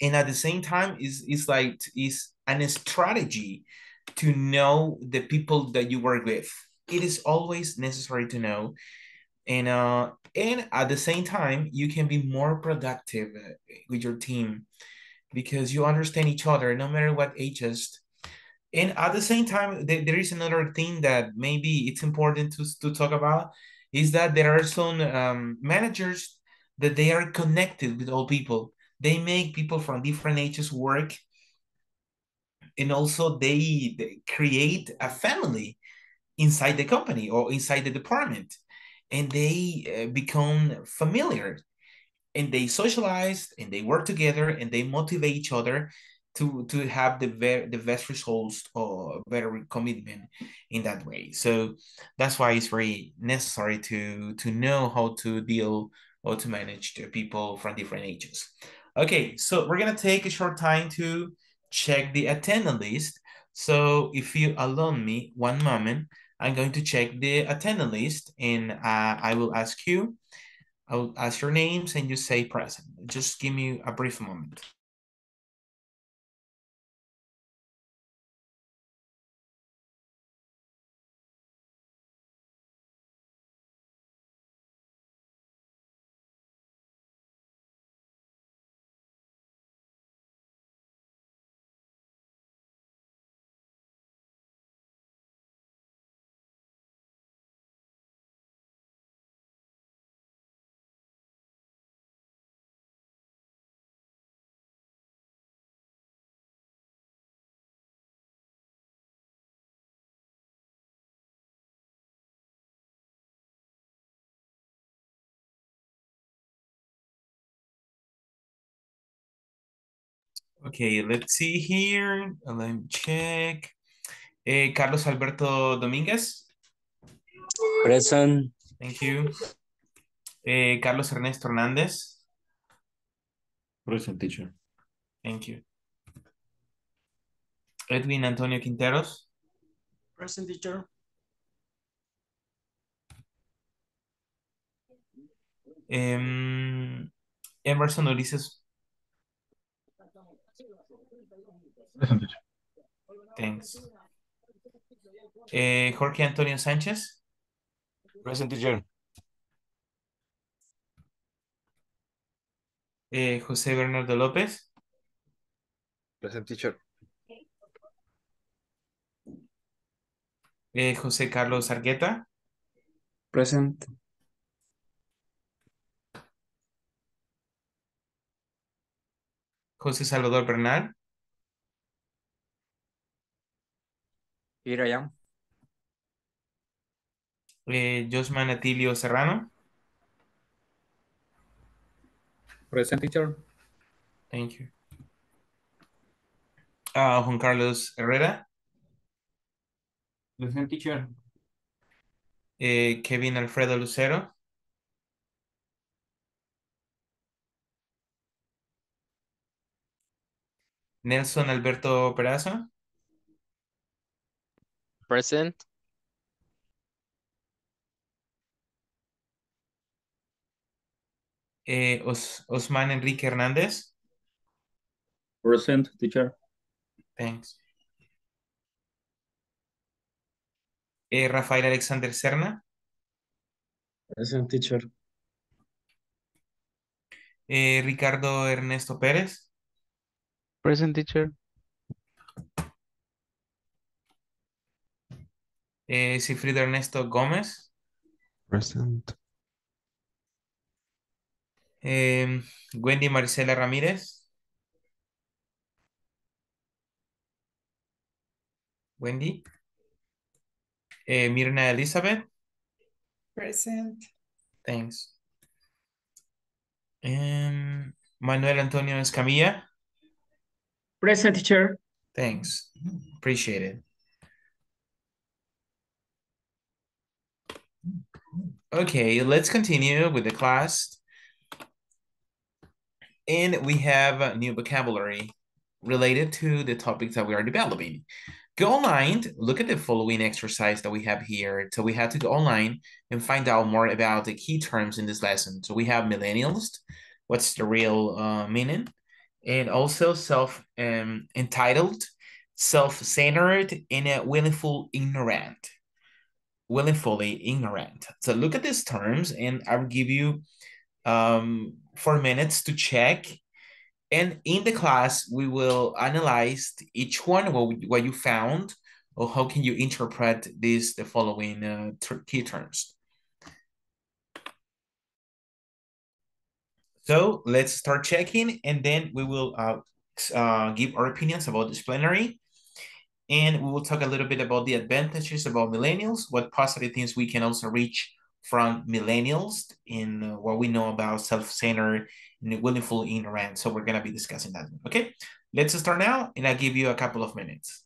And at the same time is is like is an strategy to know the people that you work with. It is always necessary to know. And uh and at the same time you can be more productive with your team because you understand each other no matter what ages. And at the same time th there is another thing that maybe it's important to, to talk about is that there are some um, managers that they are connected with all people. They make people from different ages work. And also they, they create a family inside the company or inside the department. And they uh, become familiar and they socialize and they work together and they motivate each other to to have the very the best results or better commitment in that way. So that's why it's very necessary to to know how to deal or to manage the people from different ages. Okay so we're gonna take a short time to check the attendance list. So if you allow me one moment i'm going to check the attendance list and uh, i will ask you I will ask your names and you say present. Just give me a brief moment. Okay, let's see here. Let me check. Eh, Carlos Alberto Domínguez. Present. Thank you. Eh, Carlos Ernesto Hernández. Present teacher. Thank you. Edwin Antonio Quinteros. Present teacher. Em, Emerson Ulises. Thanks. Eh, Jorge Antonio Sánchez. Present teacher. Eh, José Bernardo López. Present teacher. Eh, José Carlos Argueta. Present. José Salvador Bernal. Here I am. Eh, Josman Atilio Serrano. Present teacher. Thank you. Ah, Juan Carlos Herrera. Present teacher. Eh, Kevin Alfredo Lucero. Nelson Alberto Peraza. Present. Eh, Os Osman Enrique Hernández. Present, teacher. Thanks. Eh, Rafael Alexander Serna. Present, teacher. Eh, Ricardo Ernesto Pérez. Present teacher. Eh, Cifrido Ernesto Gómez. Present. Eh, Wendy Marcela Ramírez. Wendy. Eh, Mirna Elizabeth. Present. Thanks. Em, Manuel Antonio Escamilla. Present, teacher. Thanks. Appreciate it. Okay, let's continue with the class. And we have new vocabulary related to the topics that we are developing. Go online, look at the following exercise that we have here. So we have to go online and find out more about the key terms in this lesson. So we have millennials, what's the real uh, meaning, and also self um, self-centered, and a willful ignorant. Willfully ignorant. So look at these terms, and I will give you um, four minutes to check. And in the class, we will analyze each one, what, what you found, or how can you interpret these the following uh, key terms. So let's start checking, and then we will uh, uh, give our opinions about this plenary. And we will talk a little bit about the advantages about millennials, what positive things we can also reach from millennials in uh, what we know about self-centered and willful ignorant. So we're going to be discussing that. Okay, let's start now, and I'll give you a couple of minutes.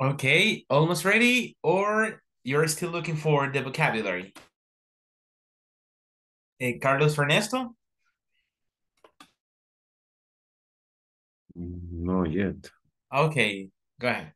Okay, almost ready, or you're still looking for the vocabulary? Hey, Carlos Ernesto? Mm, not yet. Okay, go ahead.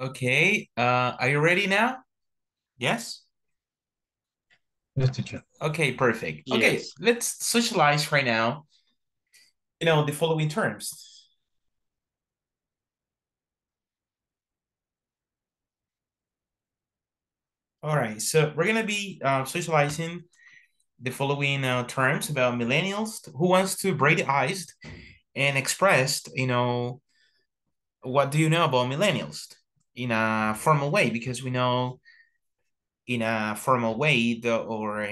Okay, uh, are you ready now? Yes? Yes, teacher. Okay, perfect. Okay, let's socialize right now. You know, the following terms. All right, so we're gonna be uh, socializing the following uh, terms about millennials who wants to break the ice and expressed, you know, what do you know about millennials in a formal way? Because we know in a formal way, the, or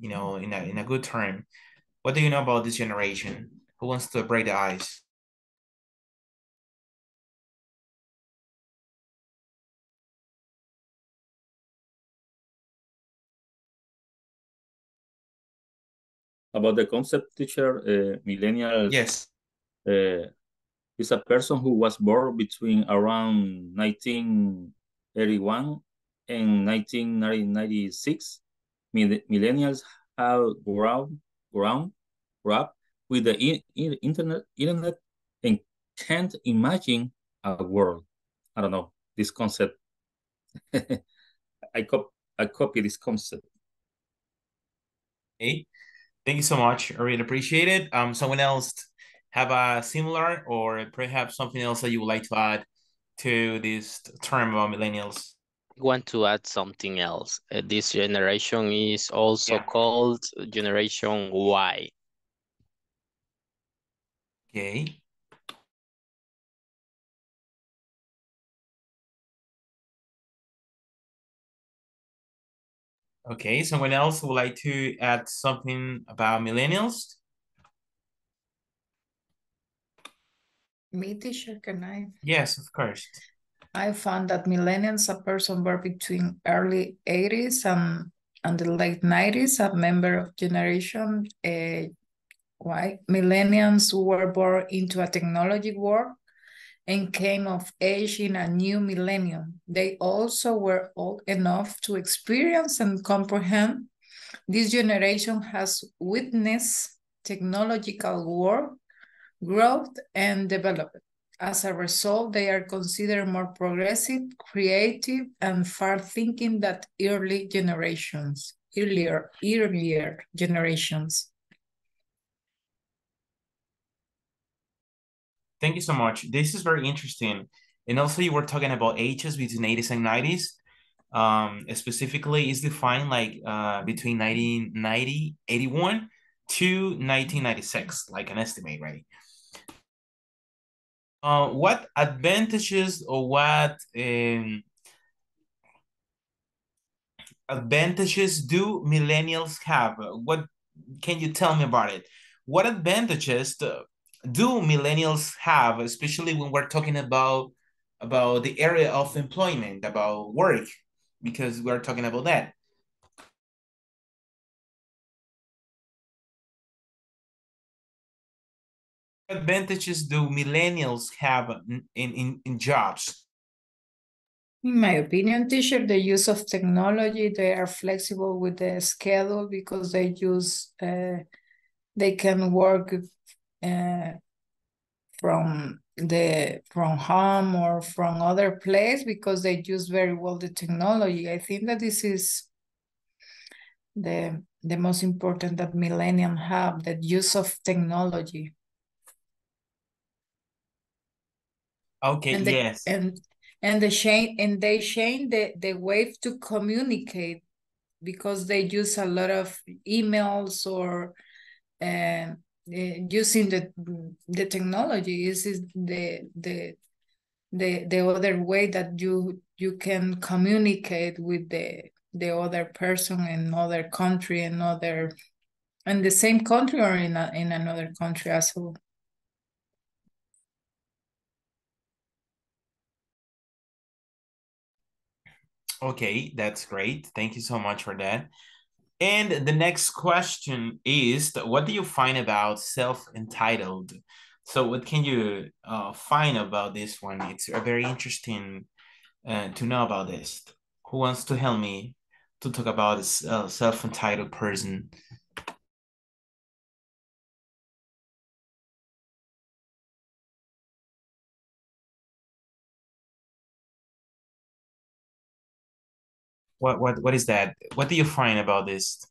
you know, in a in a good term, what do you know about this generation? Who wants to break the ice? About the concept teacher, uh, millennials. Yes. Uh, is a person who was born between around 1981 and 1996. Millennials have grown, grown, grew up with the in, in, internet, internet and can't imagine a world. I don't know this concept. I cop I copy this concept. Hey, thank you so much. I really appreciate it. Um, someone else have a similar or perhaps something else that you would like to add to this term about millennials? I want to add something else. Uh, this generation is also yeah. called Generation Y. Okay. Okay, someone else would like to add something about millennials? Me, teacher, can I? Yes, of course. I found that millennials, a person born between early 80s and, and the late 90s, a member of generation uh, Y millennials were born into a technology world and came of age in a new millennium. They also were old enough to experience and comprehend. This generation has witnessed technological world growth and development. As a result, they are considered more progressive, creative, and far-thinking than early generations, earlier, earlier generations. Thank you so much. This is very interesting. And also you were talking about ages between 80s and 90s. Um, specifically is defined like uh, between 1990, 81 to 1996, like an estimate, right? Uh, what advantages or what um, advantages do millennials have? What can you tell me about it? What advantages do millennials have, especially when we're talking about about the area of employment, about work, because we're talking about that. Advantages do millennials have in, in, in jobs? In my opinion, teacher, the use of technology, they are flexible with the schedule because they use, uh, they can work uh, from the from home or from other place because they use very well the technology. I think that this is the the most important that millennials have, the use of technology. Okay, and the, yes. And and the change and they change the, the way to communicate because they use a lot of emails or uh, using the the technology is is the the the the other way that you you can communicate with the the other person in other country another in the same country or in a, in another country as well Okay, that's great. Thank you so much for that. And the next question is, what do you find about self-entitled? So what can you uh, find about this one? It's a very interesting uh, to know about this. Who wants to help me to talk about this uh, self-entitled person? What what what is that? What do you find about this?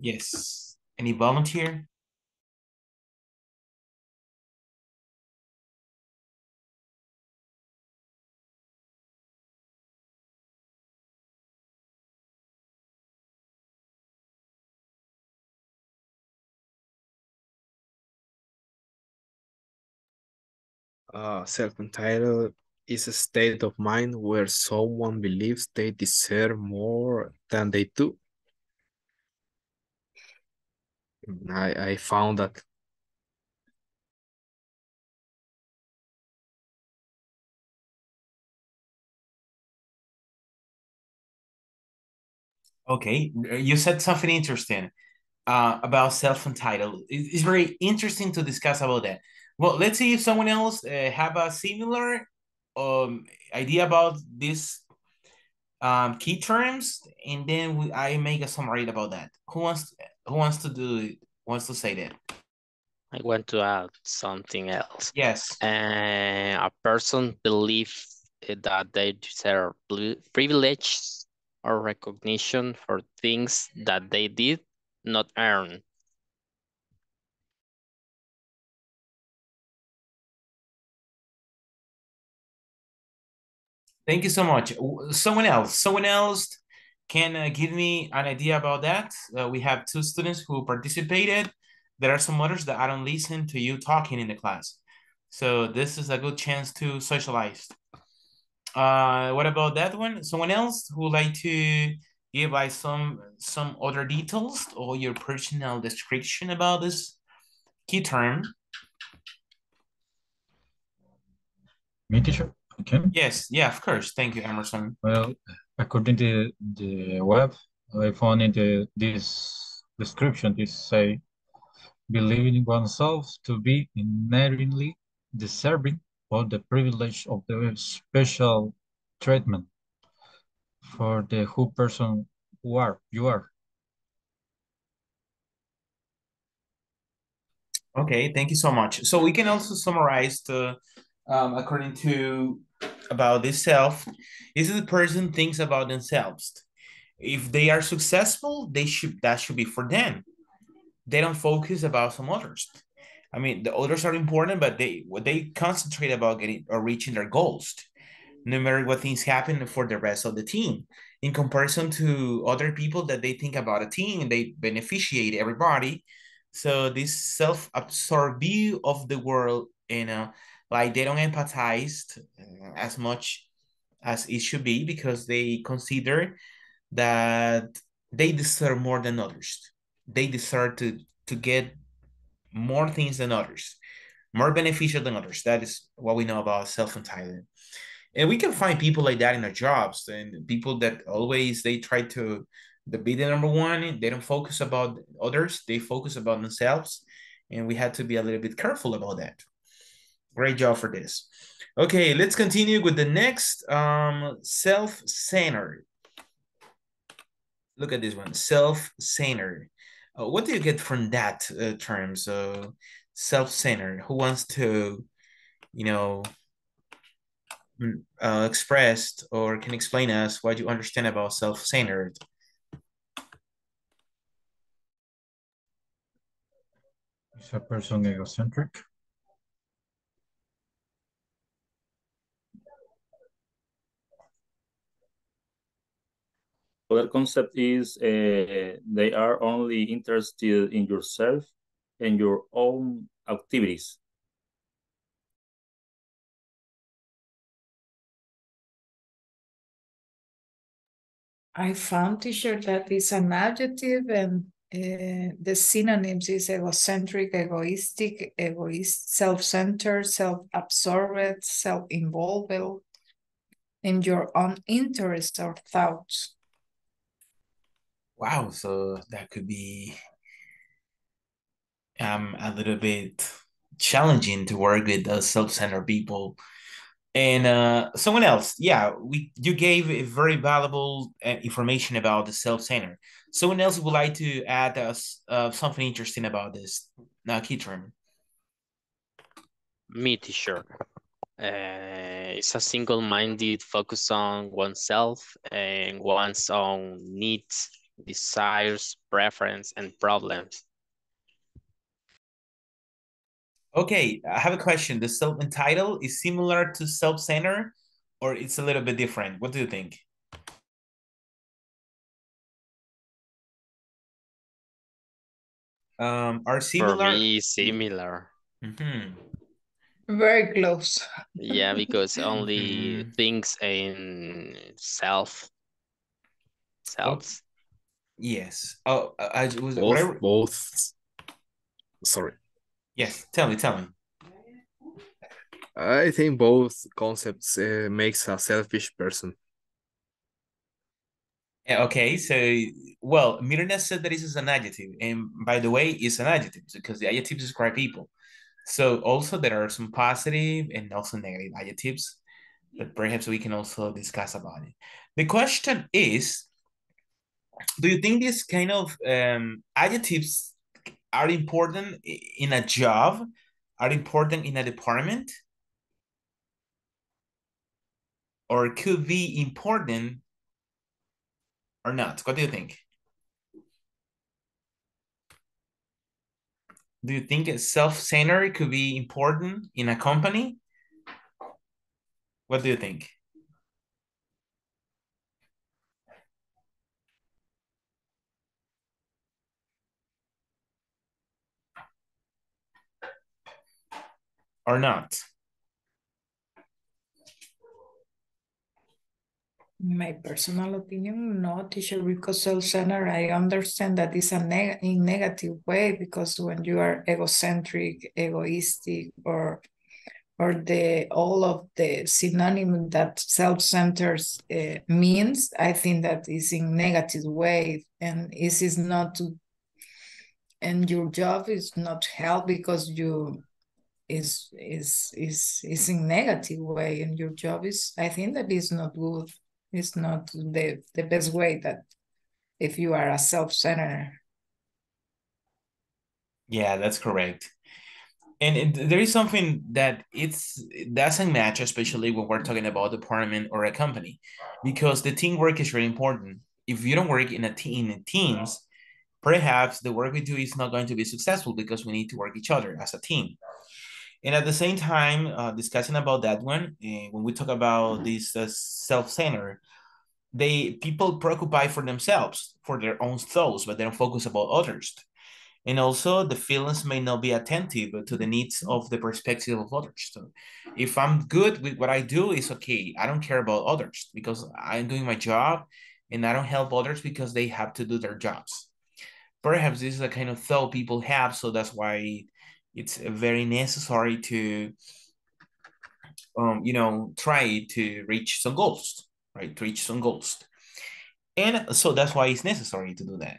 Yes. Any volunteer? Uh, self-entitled is a state of mind where someone believes they deserve more than they do. I, I found that Okay, you said something interesting uh, about self-entitled. It's very interesting to discuss about that. Well, let's see if someone else uh, have a similar um, idea about these um, key terms, and then we, I make a summary about that. Who wants who wants to do it? wants to say that? I want to add something else. Yes. Uh, a person believes that they deserve privilege or recognition for things that they did not earn. Thank you so much. Someone else, someone else can uh, give me an idea about that. Uh, we have two students who participated. There are some others that I don't listen to you talking in the class. So this is a good chance to socialize. Uh, what about that one? Someone else who would like to give like some some other details or your personal description about this key term? Me, teacher? Okay. Yes, yeah, of course. Thank you, Emerson. Well, according to the web, I found in the, this description, this say, believing oneself to be inherently deserving of the privilege of the special treatment for the who person who are you are. Okay, thank you so much. So we can also summarize the um, according to about this self is the person thinks about themselves. If they are successful, they should that should be for them. They don't focus about some others. I mean, the others are important, but they what they concentrate about getting or reaching their goals, no matter what things happen for the rest of the team. In comparison to other people that they think about a team, they beneficiate everybody. So this self-absorbed view of the world, you know, like they don't empathize uh, as much as it should be because they consider that they deserve more than others. They deserve to to get more things than others, more beneficial than others. That is what we know about self-entitlement. And we can find people like that in our jobs and people that always they try to be the number one. They don't focus about others. They focus about themselves. And we had to be a little bit careful about that. Great job for this. Okay, let's continue with the next um, self-centered. Look at this one, self-centered. Uh, what do you get from that uh, term? So self-centered, who wants to, you know, mm, uh, expressed or can explain us what you understand about self-centered? Is a person egocentric? Other concept is uh, they are only interested in yourself and your own activities. I found teacher that is an adjective and uh, the synonyms is egocentric, egoistic, egoist, self-centered, self-absorbed, self-involved, in your own interests or thoughts. Wow, so that could be um a little bit challenging to work with those self-centered people. And uh, someone else, yeah, we you gave a very valuable uh, information about the self-centered. Someone else would like to add us uh, something interesting about this now, key term. Me, teacher. Uh, it's a single-minded focus on oneself and one's own needs desires, preference, and problems. Okay, I have a question. The self-entitled is similar to self-centered or it's a little bit different? What do you think? Um, are similar? For me, similar. Mm -hmm. Very close. Yeah, because only Mhm. thinks in self. Selves. Yes. Oh, I I was Both, whatever. both. Sorry. Yes. Tell me. Tell me. I think both concepts uh, makes a selfish person. Okay, so well, Mirna said that this is an adjective, and by the way, it's an adjective because the adjectives describe people. So also there are some positive and also negative adjectives that perhaps we can also discuss about it. The question is, do you think these kind of um, adjectives are important in a job? Are important in a department? Or could be important or not? What do you think? Do you think self-centered could be important in a company? What do you think? Or not? My personal opinion, no, teacher, because self-centered, I understand that it's a neg in negative way because when you are egocentric, egoistic, or or the all of the synonym that self-centered uh, means, I think that is in negative way, and this is not to, and your job is not help because you is is is is in negative way, and your job is, I think that is not good it's not the the best way that if you are a self-centered Yeah, that's correct. And it, there is something that it's it doesn't match, especially when we're talking about a department or a company, because the teamwork is very important. If you don't work in a team in teams, perhaps the work we do is not going to be successful because we need to work each other as a team. And at the same time, uh, discussing about that one, uh, when we talk about this uh, self-centered, they people preoccupy for themselves, for their own thoughts, but they don't focus about others. And also, the feelings may not be attentive to the needs of the perspective of others. So, if I'm good with what I do, it's okay. I don't care about others because I'm doing my job, and I don't help others because they have to do their jobs. Perhaps this is the kind of thought people have, so that's why it's very necessary to um, you know try to reach some goals right? To reach some goals. And so that's why it's necessary to do that.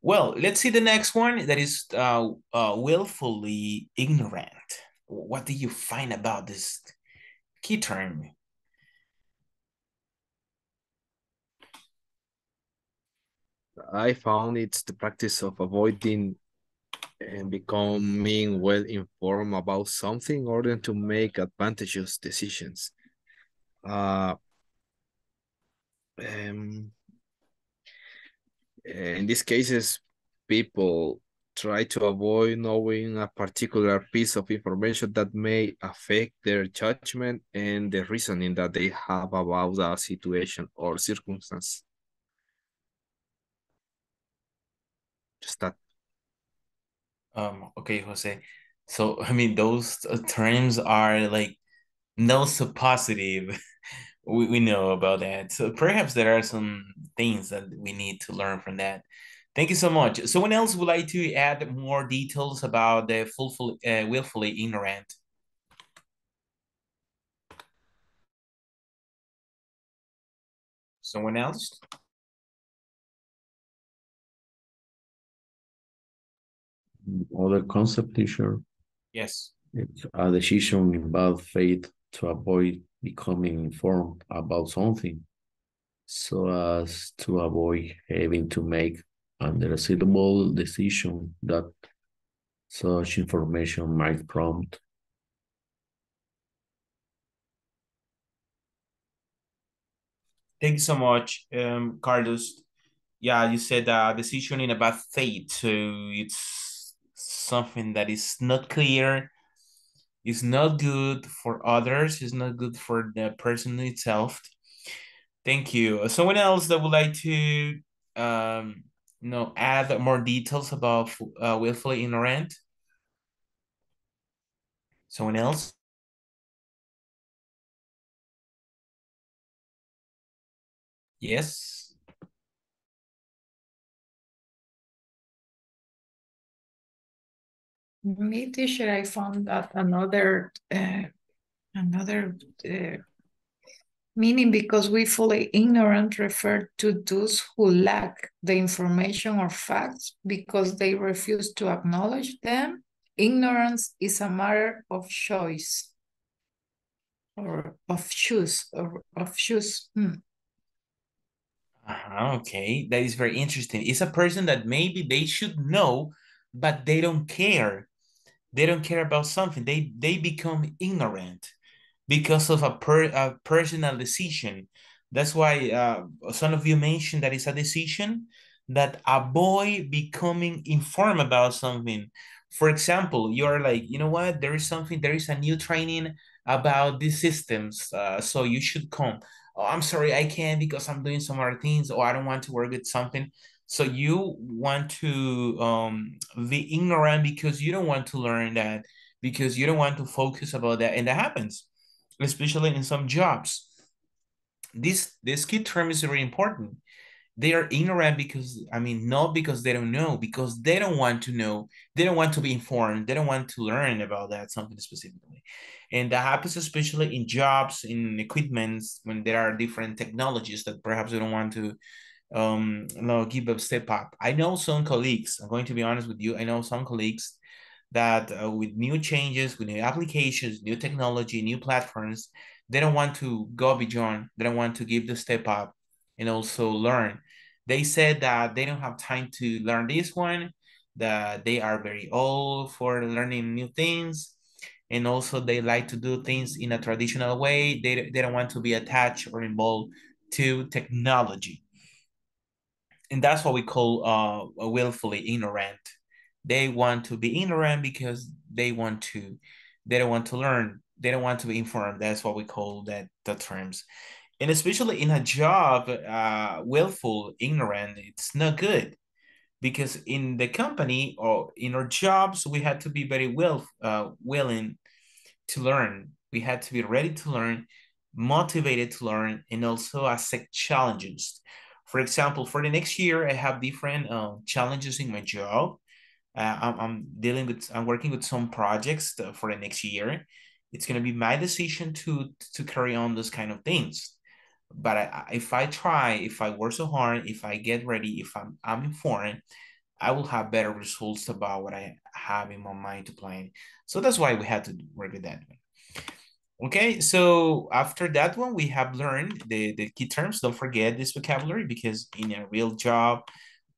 Well let's see the next one that is uh, uh willfully ignorant. What do you find about this key term? I found it's the practice of avoiding and becoming well informed about something in order to make advantageous decisions. Uh, um, in these cases, people try to avoid knowing a particular piece of information that may affect their judgment and the reasoning that they have about a situation or circumstance. Just that. Um okay jose. So i mean those uh, terms are like no so positive we, we know about that. So perhaps there are some things that we need to learn from that. Thank you so much. Someone else would like to add more details about the full uh, willfully ignorant. Someone else Other concept teacher. yes It's a decision in bad faith to avoid becoming informed about something so as to avoid having to make an irreversible decision that such information might prompt. Thank you so much, um, Carlos. Yeah, you said uh, decision in a bad faith. So it's something that is not clear, is not good for others, is not good for the person itself. Thank you. Someone else that would like to um, you know, add more details about uh, willfully ignorant? Someone else? Yes. Me, teacher, I found that another uh, another uh, meaning because willfully ignorant refer to those who lack the information or facts because they refuse to acknowledge them. Ignorance is a matter of choice or of choose or of choose. Hmm. Uh-huh, okay, that is very interesting. It's a person that maybe they should know, but they don't care. They don't care about something. They they become ignorant because of a, per, a personal decision. That's why uh, some of you mentioned that it's a decision that avoid becoming informed about something. For example, you're like, you know what, there is something, there is a new training about these systems, uh, so you should come. Oh, I'm sorry, I can't because I'm doing some other things, or I don't want to work with something. So you want to um, be ignorant because you don't want to learn that, because you don't want to focus about that, and that happens especially in some jobs. This this key term is very important. They are ignorant because I mean not because they don't know, because they don't want to know, they don't want to be informed, they don't want to learn about that something specifically. And that happens especially in jobs, in equipments, when there are different technologies that perhaps they don't want to um know give a step up. I know some colleagues, I'm going to be honest with you, I know some colleagues that uh, with new changes, with new applications, new technology, new platforms, they don't want to go beyond. They don't want to give the step up and also learn. They said that they don't have time to learn this one, that they are very old for learning new things. And also they like to do things in a traditional way. They, they don't want to be attached or involved to technology. And that's what we call uh, willfully ignorant. They want to be ignorant because they want to they don't want to learn. They don't want to be informed. That's what we call that the terms. And especially in a job uh willful ignorant it's not good because in the company or in our jobs we had to be very well uh, willing to learn. We had to be ready to learn motivated to learn and also accept challenges for example for the next year i have different uh, challenges in my job. Uh, I'm, I'm dealing with i'm working with some projects to, for the next year. It's going to be my decision to to carry on those kind of things. But I, if i try if i work so hard if i get ready if i'm i'm informed i will have better results about what i have in my mind to plan. So that's why we had to work with that okay so after that one we have learned the the key terms don't forget this vocabulary because in a real job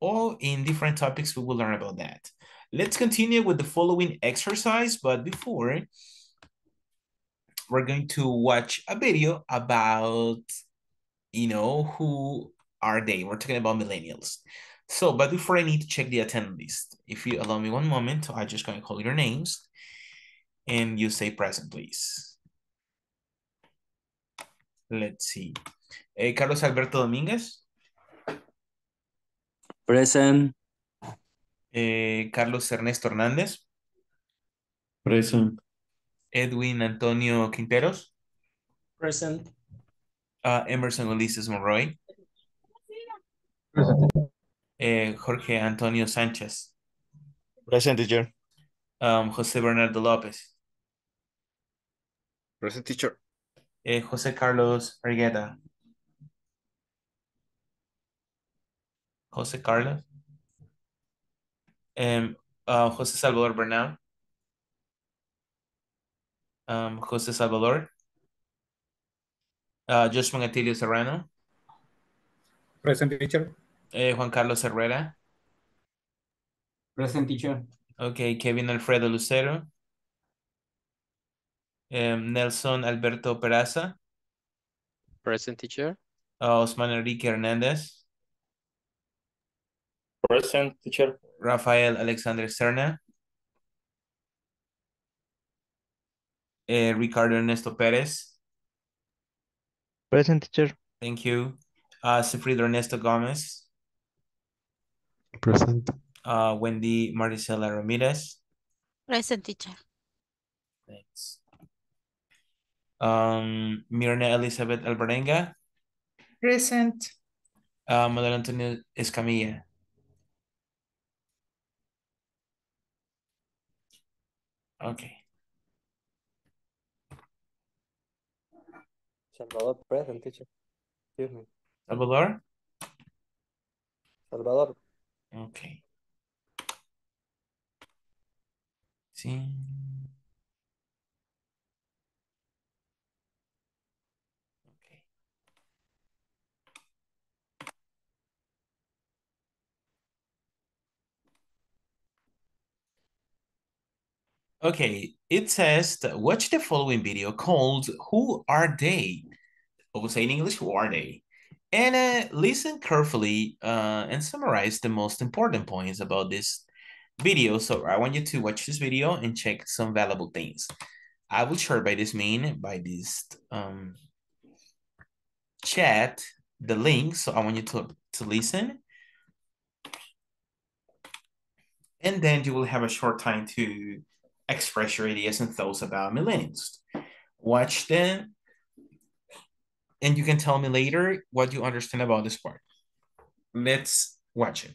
or in different topics we will learn about that Let's continue with the following exercise, but before, we're going to watch a video about, you know, who are they? We're talking about millennials. So, but before I need to check the attendance list, if you allow me one moment, I'm just going to call your names and you say present, please. Let's see. Eh, Carlos Alberto Dominguez. Present. Eh, Carlos Ernesto Hernández. Present. Edwin Antonio Quinteros. Present. Uh, Emerson Ulises Monroy. Present. Eh, Jorge Antonio Sánchez. Present teacher. Um, José Bernardo López. Present teacher. Eh, José Carlos Argueta. José Carlos. Um, uh, José Salvador Bernal. Um, José Salvador. Uh, Joshua Atilio Serrano. Present teacher. Eh, Juan Carlos Herrera. Present teacher. Okay, Kevin Alfredo Lucero. Um, Nelson Alberto Peraza. Present teacher. Uh, Osman Enrique Hernández. Present teacher. Rafael Alexander Serna. Eh, Ricardo Ernesto Pérez. Present teacher. Thank you. Uh, Sigfrido Ernesto Gomez. Present. Uh, Wendy Maricela Ramirez. Present teacher. Thanks. Um, Mirna Elizabeth Alvarenga. Present. Uh, Manuel Antonio Escamilla. Okay. Salvador present, teacher. Excuse me. Salvador? Salvador. Okay. Sí. Okay, it says watch the following video called Who Are They? I will say in English, Who Are They? And uh, listen carefully uh, and summarize the most important points about this video. So I want you to watch this video and check some valuable things. I will share by this mean, by this um, chat, the link. So I want you to, to listen. And then you will have a short time to express your ideas and thoughts about millennials. Watch them, and you can tell me later what you understand about this part. Let's watch it.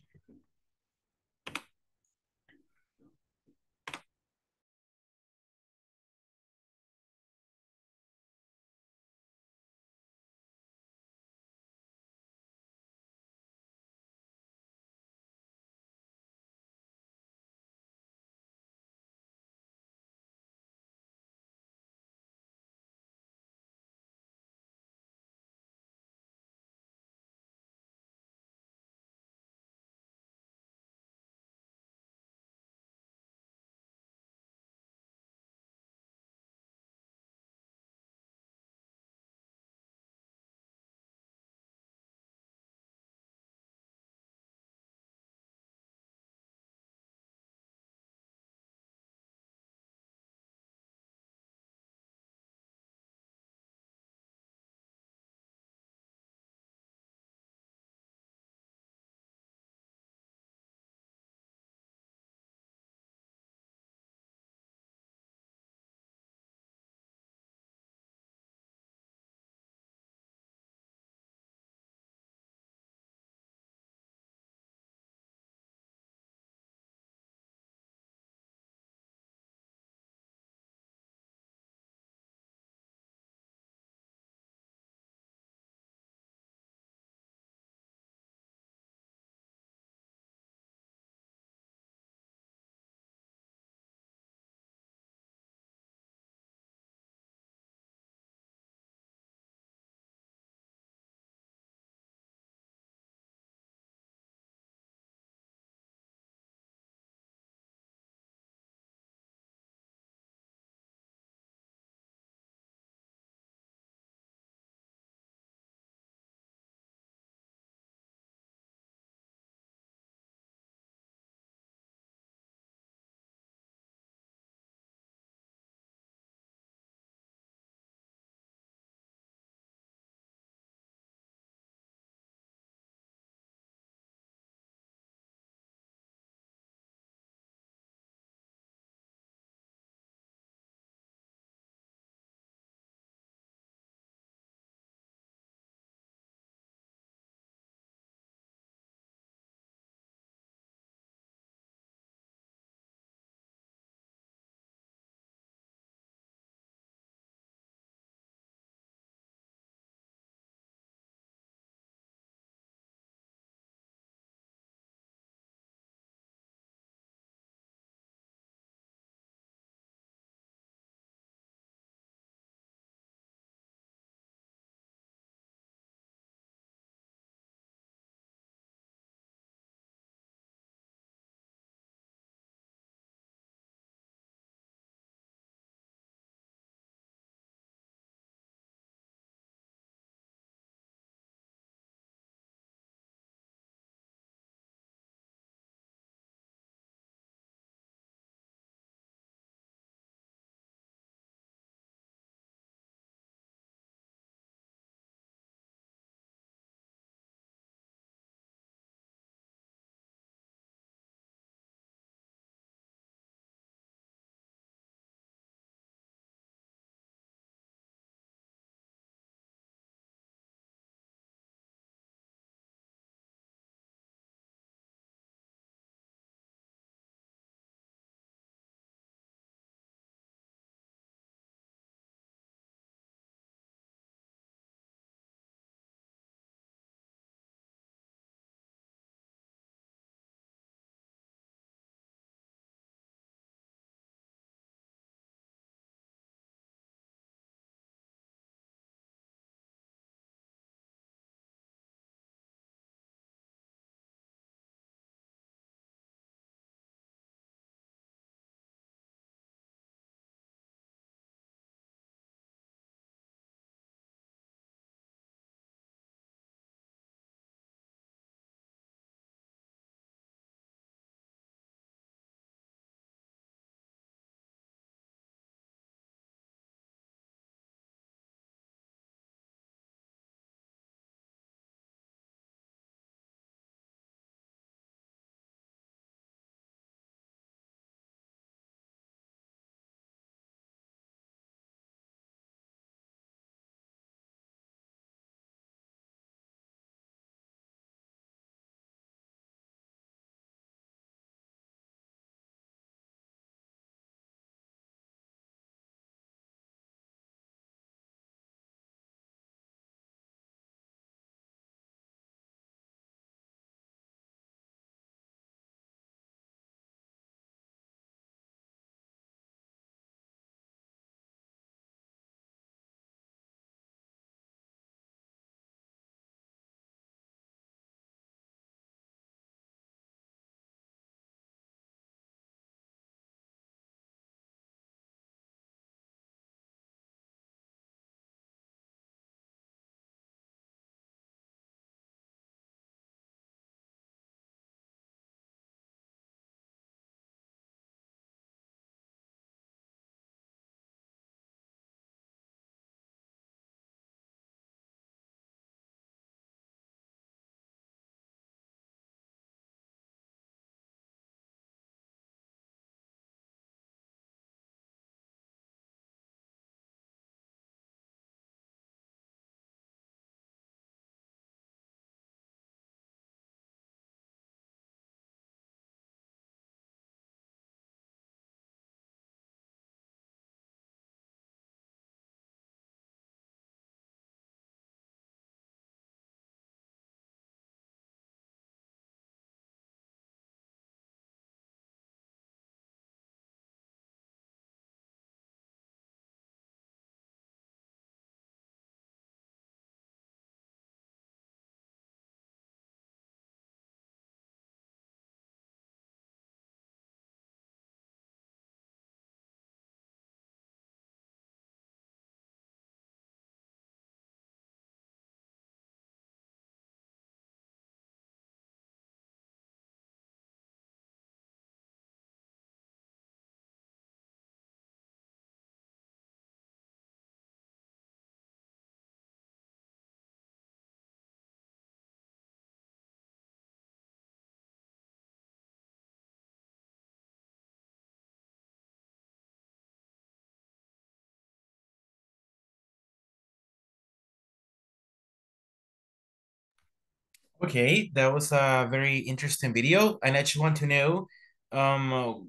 Okay, that was a very interesting video, and I just want to know, um,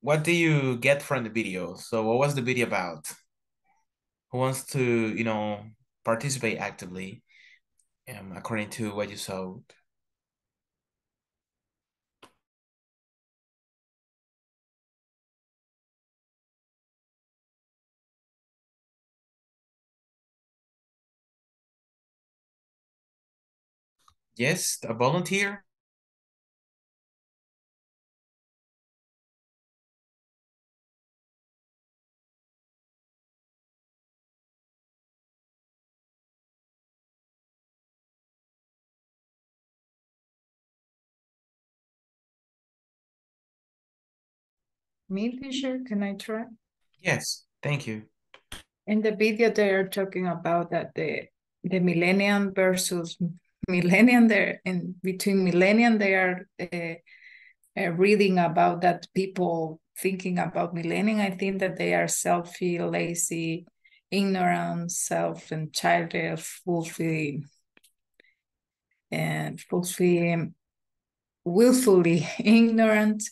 what do you get from the video? So, what was the video about? Who wants to, you know, participate actively, um, according to what you saw? Yes, a volunteer? Me, teacher, can I try? Yes, thank you. In the video, they are talking about that the the millennium versus millennium. There in between millennium, they are uh, uh, reading about that people thinking about millennium. I think that they are selfie, lazy, ignorant, self and childish, fully and fully willfully ignorant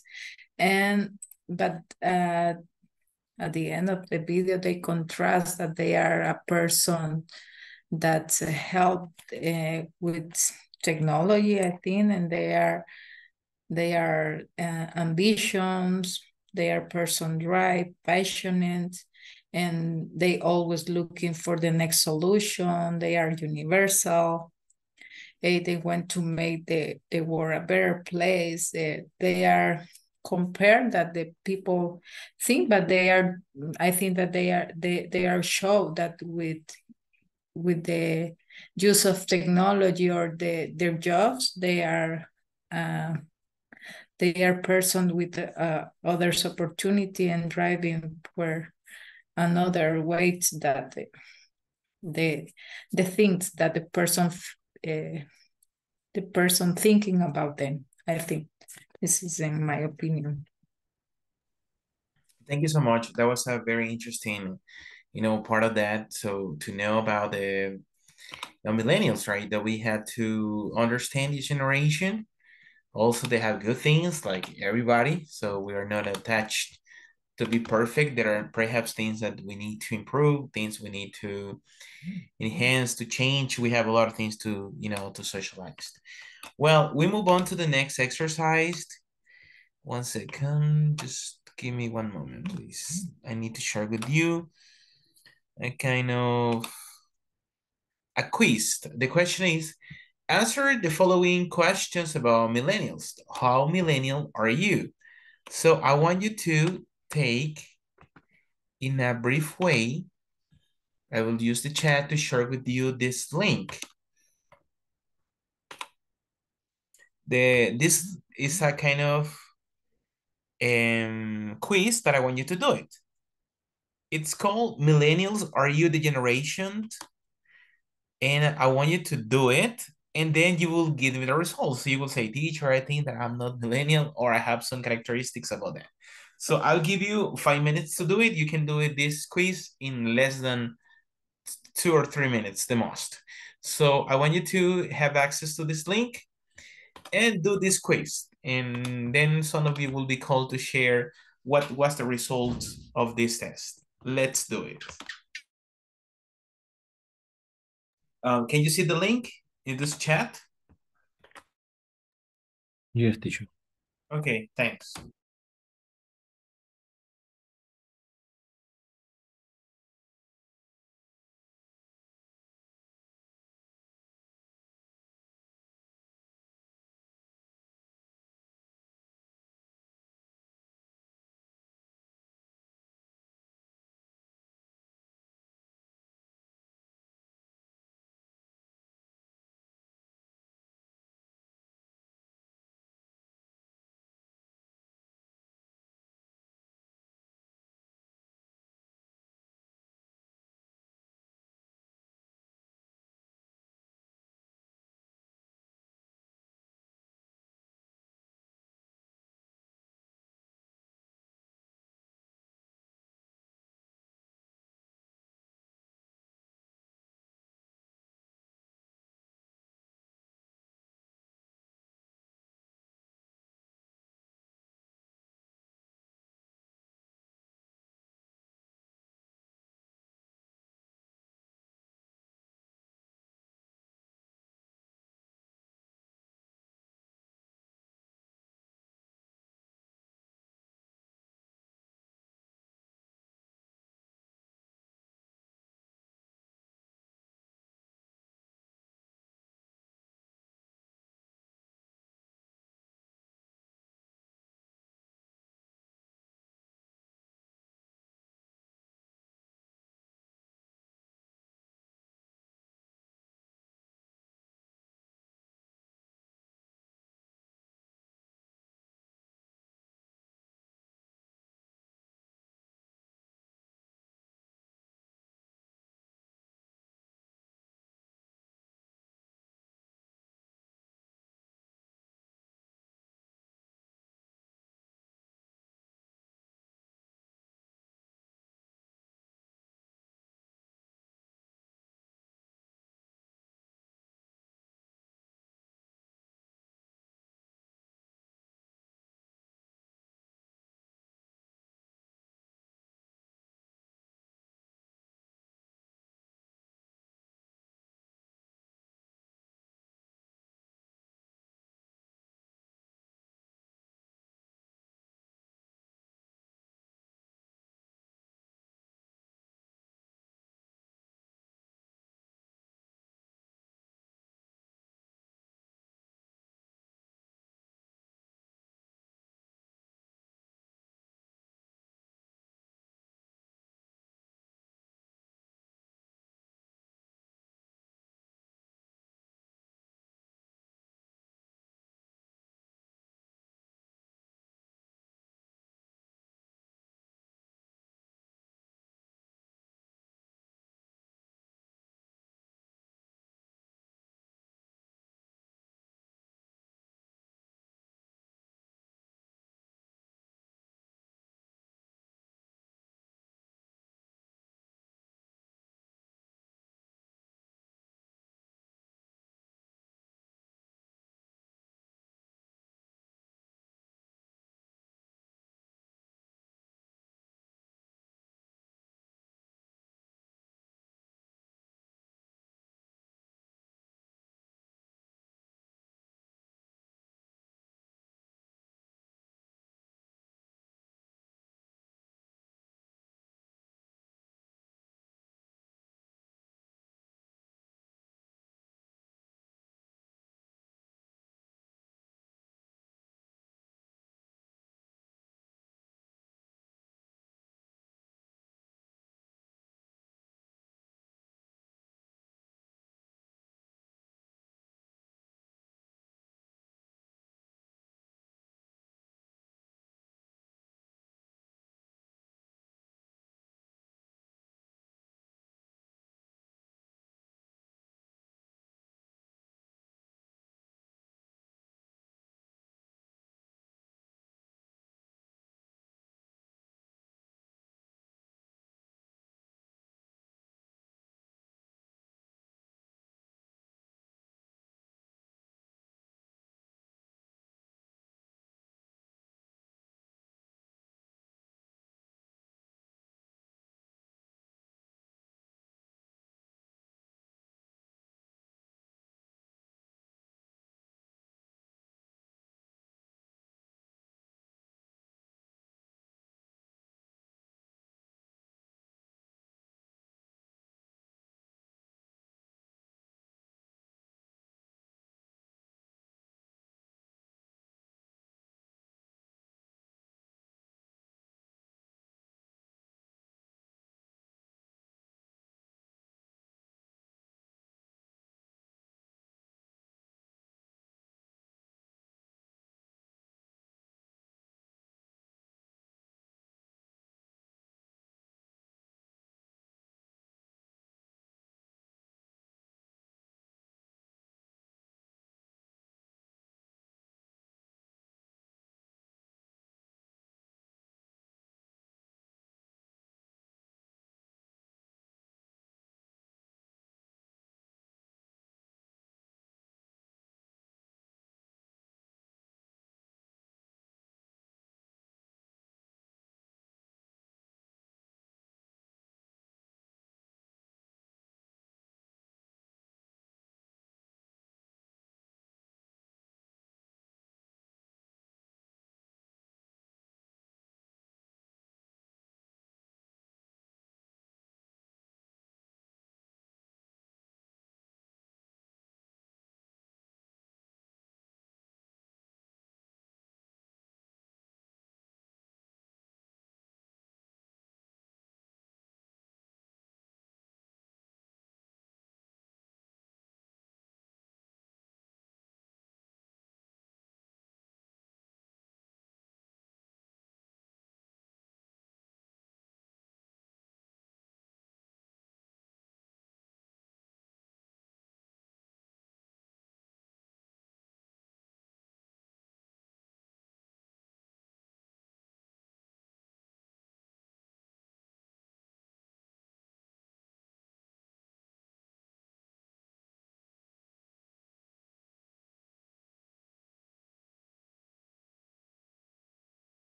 and but uh, at the end of the video they contrast that they are a person that helped uh, with technology i think and they are they are uh, ambitions they are person drive passionate and they always looking for the next solution. They are universal. They, they want to make the, the world a better place. They, they are compared that the people think but they are i think that they are they, they are show that with with the use of technology or the their jobs they are uh, they are person with uh, others opportunity and driving for another weight that the the, the things that the person uh, the person thinking about them i think this is in my opinion. Thank you so much. That was a very interesting, you know, part of that. So to know about the, the millennials, right? That we had to understand each generation. Also, they have good things like everybody. So we are not attached to be perfect. There are perhaps things that we need to improve, things we need to enhance, to change. We have a lot of things to, you know, to socialize. Well, we move on to the next exercise. One second, just give me one moment, please. I need to share with you a kind of a quiz. The question is, answer the following questions about millennials. How millennial are you? So I want you to take, in a brief way, I will use the chat to share with you this link. The, this is a kind of um, quiz that I want you to do it. It's called Millennials, Are You the Generation? And I want you to do it and then you will give me the results. So you will say, teacher, I think that I'm not millennial or I have some characteristics about that. So I'll give you five minutes to do it. You can do it this quiz in less than two or three minutes, the most. So I want you to have access to this link and do this quiz. And then some of you will be called to share what was the result of this test. Let's do it. Um, can you see the link in this chat? Yes, teacher. Okay, thanks.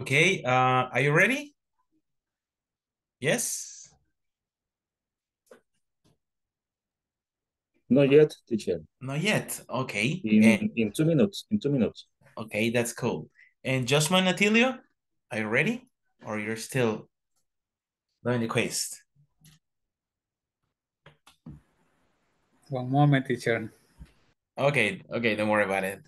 Okay, uh, are you ready? Yes? Not yet, teacher. Not yet. Okay. In, And, in two minutes, in two minutes. okay, that's cool. And Joshua and Atilio, are you ready? Or you're still doing the quiz? One moment, teacher. Okay, okay, don't worry about it.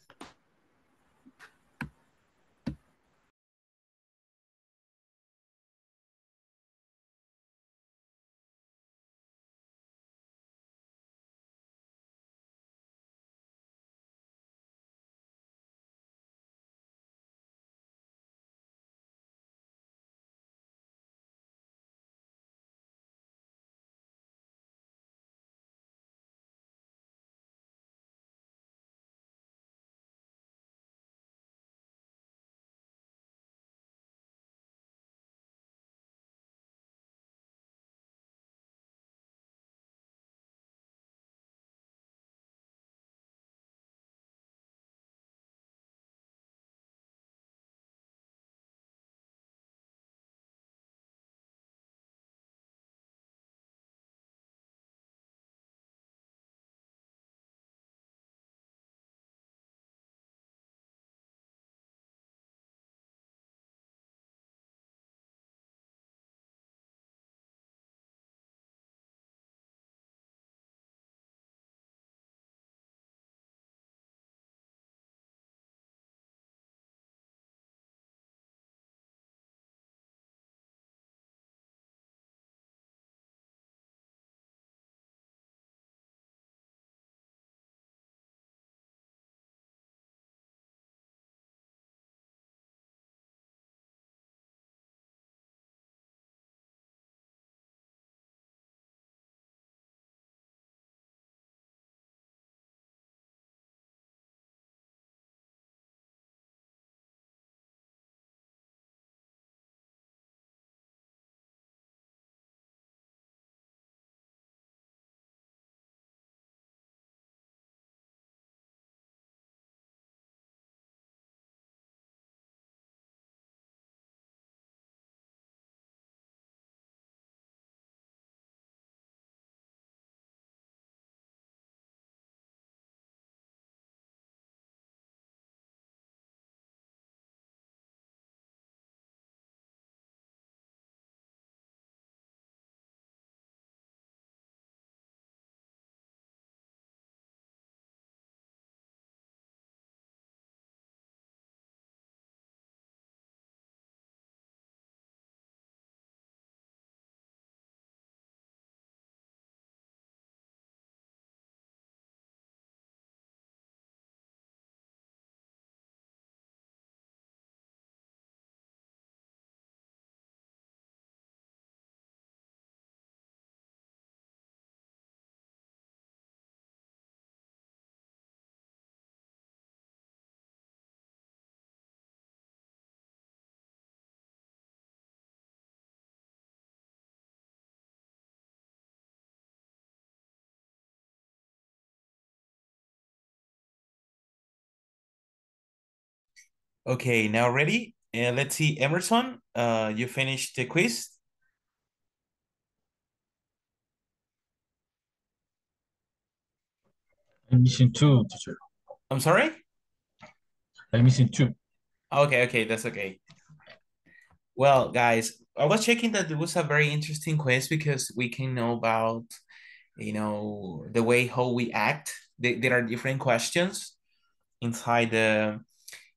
Okay, now ready? And let's see, Emerson, uh, you finished the quiz? I'm missing two, teacher. I'm sorry? I'm missing two. Okay, okay, that's okay. Well, guys, I was checking that it was a very interesting quiz because we can know about, you know, the way how we act. There, there are different questions inside the,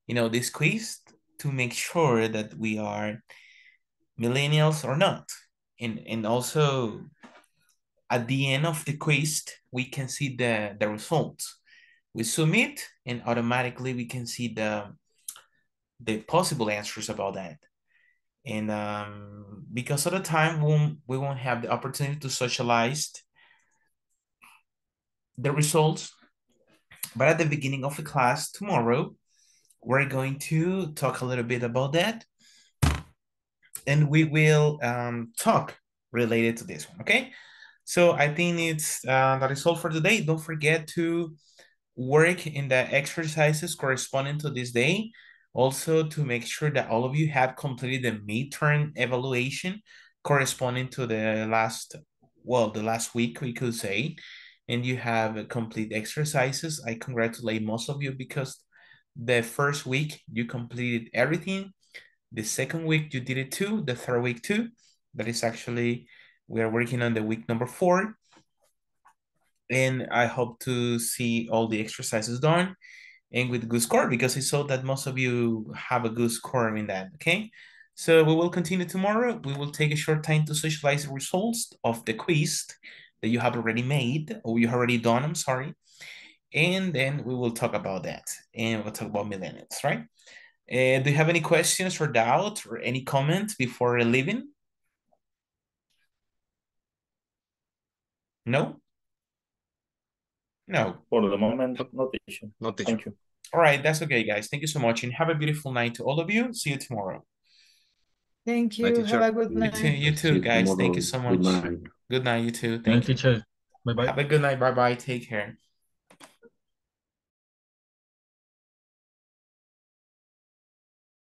you know, this quiz to make sure that we are millennials or not. And, and also at the end of the quiz, we can see the, the results. We submit and automatically we can see the, the possible answers about that. And um, because of the time, we won't, we won't have the opportunity to socialize the results. But at the beginning of the class tomorrow, we're going to talk a little bit about that. And we will um, talk related to this one, okay? So I think it's uh, that is all for today. Don't forget to work in the exercises corresponding to this day. Also to make sure that all of you have completed the midterm evaluation corresponding to the last, well, the last week we could say, and you have complete exercises. I congratulate most of you because the first week you completed everything. The second week you did it too. The third week too. That is actually, we are working on the week number four. And I hope to see all the exercises done and with good score because I saw that most of you have a good score in that, okay? So we will continue tomorrow. We will take a short time to socialize the results of the quiz that you have already made or you already done, I'm sorry. And then we will talk about that and we'll talk about millennials, right? Uh, do you have any questions or doubt or any comment before leaving? No? No. For the moment, no teacher. No teacher. Thank you. All right, that's okay, guys. Thank you so much and have a beautiful night to all of you. See you tomorrow. Thank you. teacher. Have a good You night. too, you See too, you guys. Thank you tomorrow. so Good much. night. Good night, you too. Thank Thank you, you. teacher. Bye bye. Have a good night. Bye bye. Take care.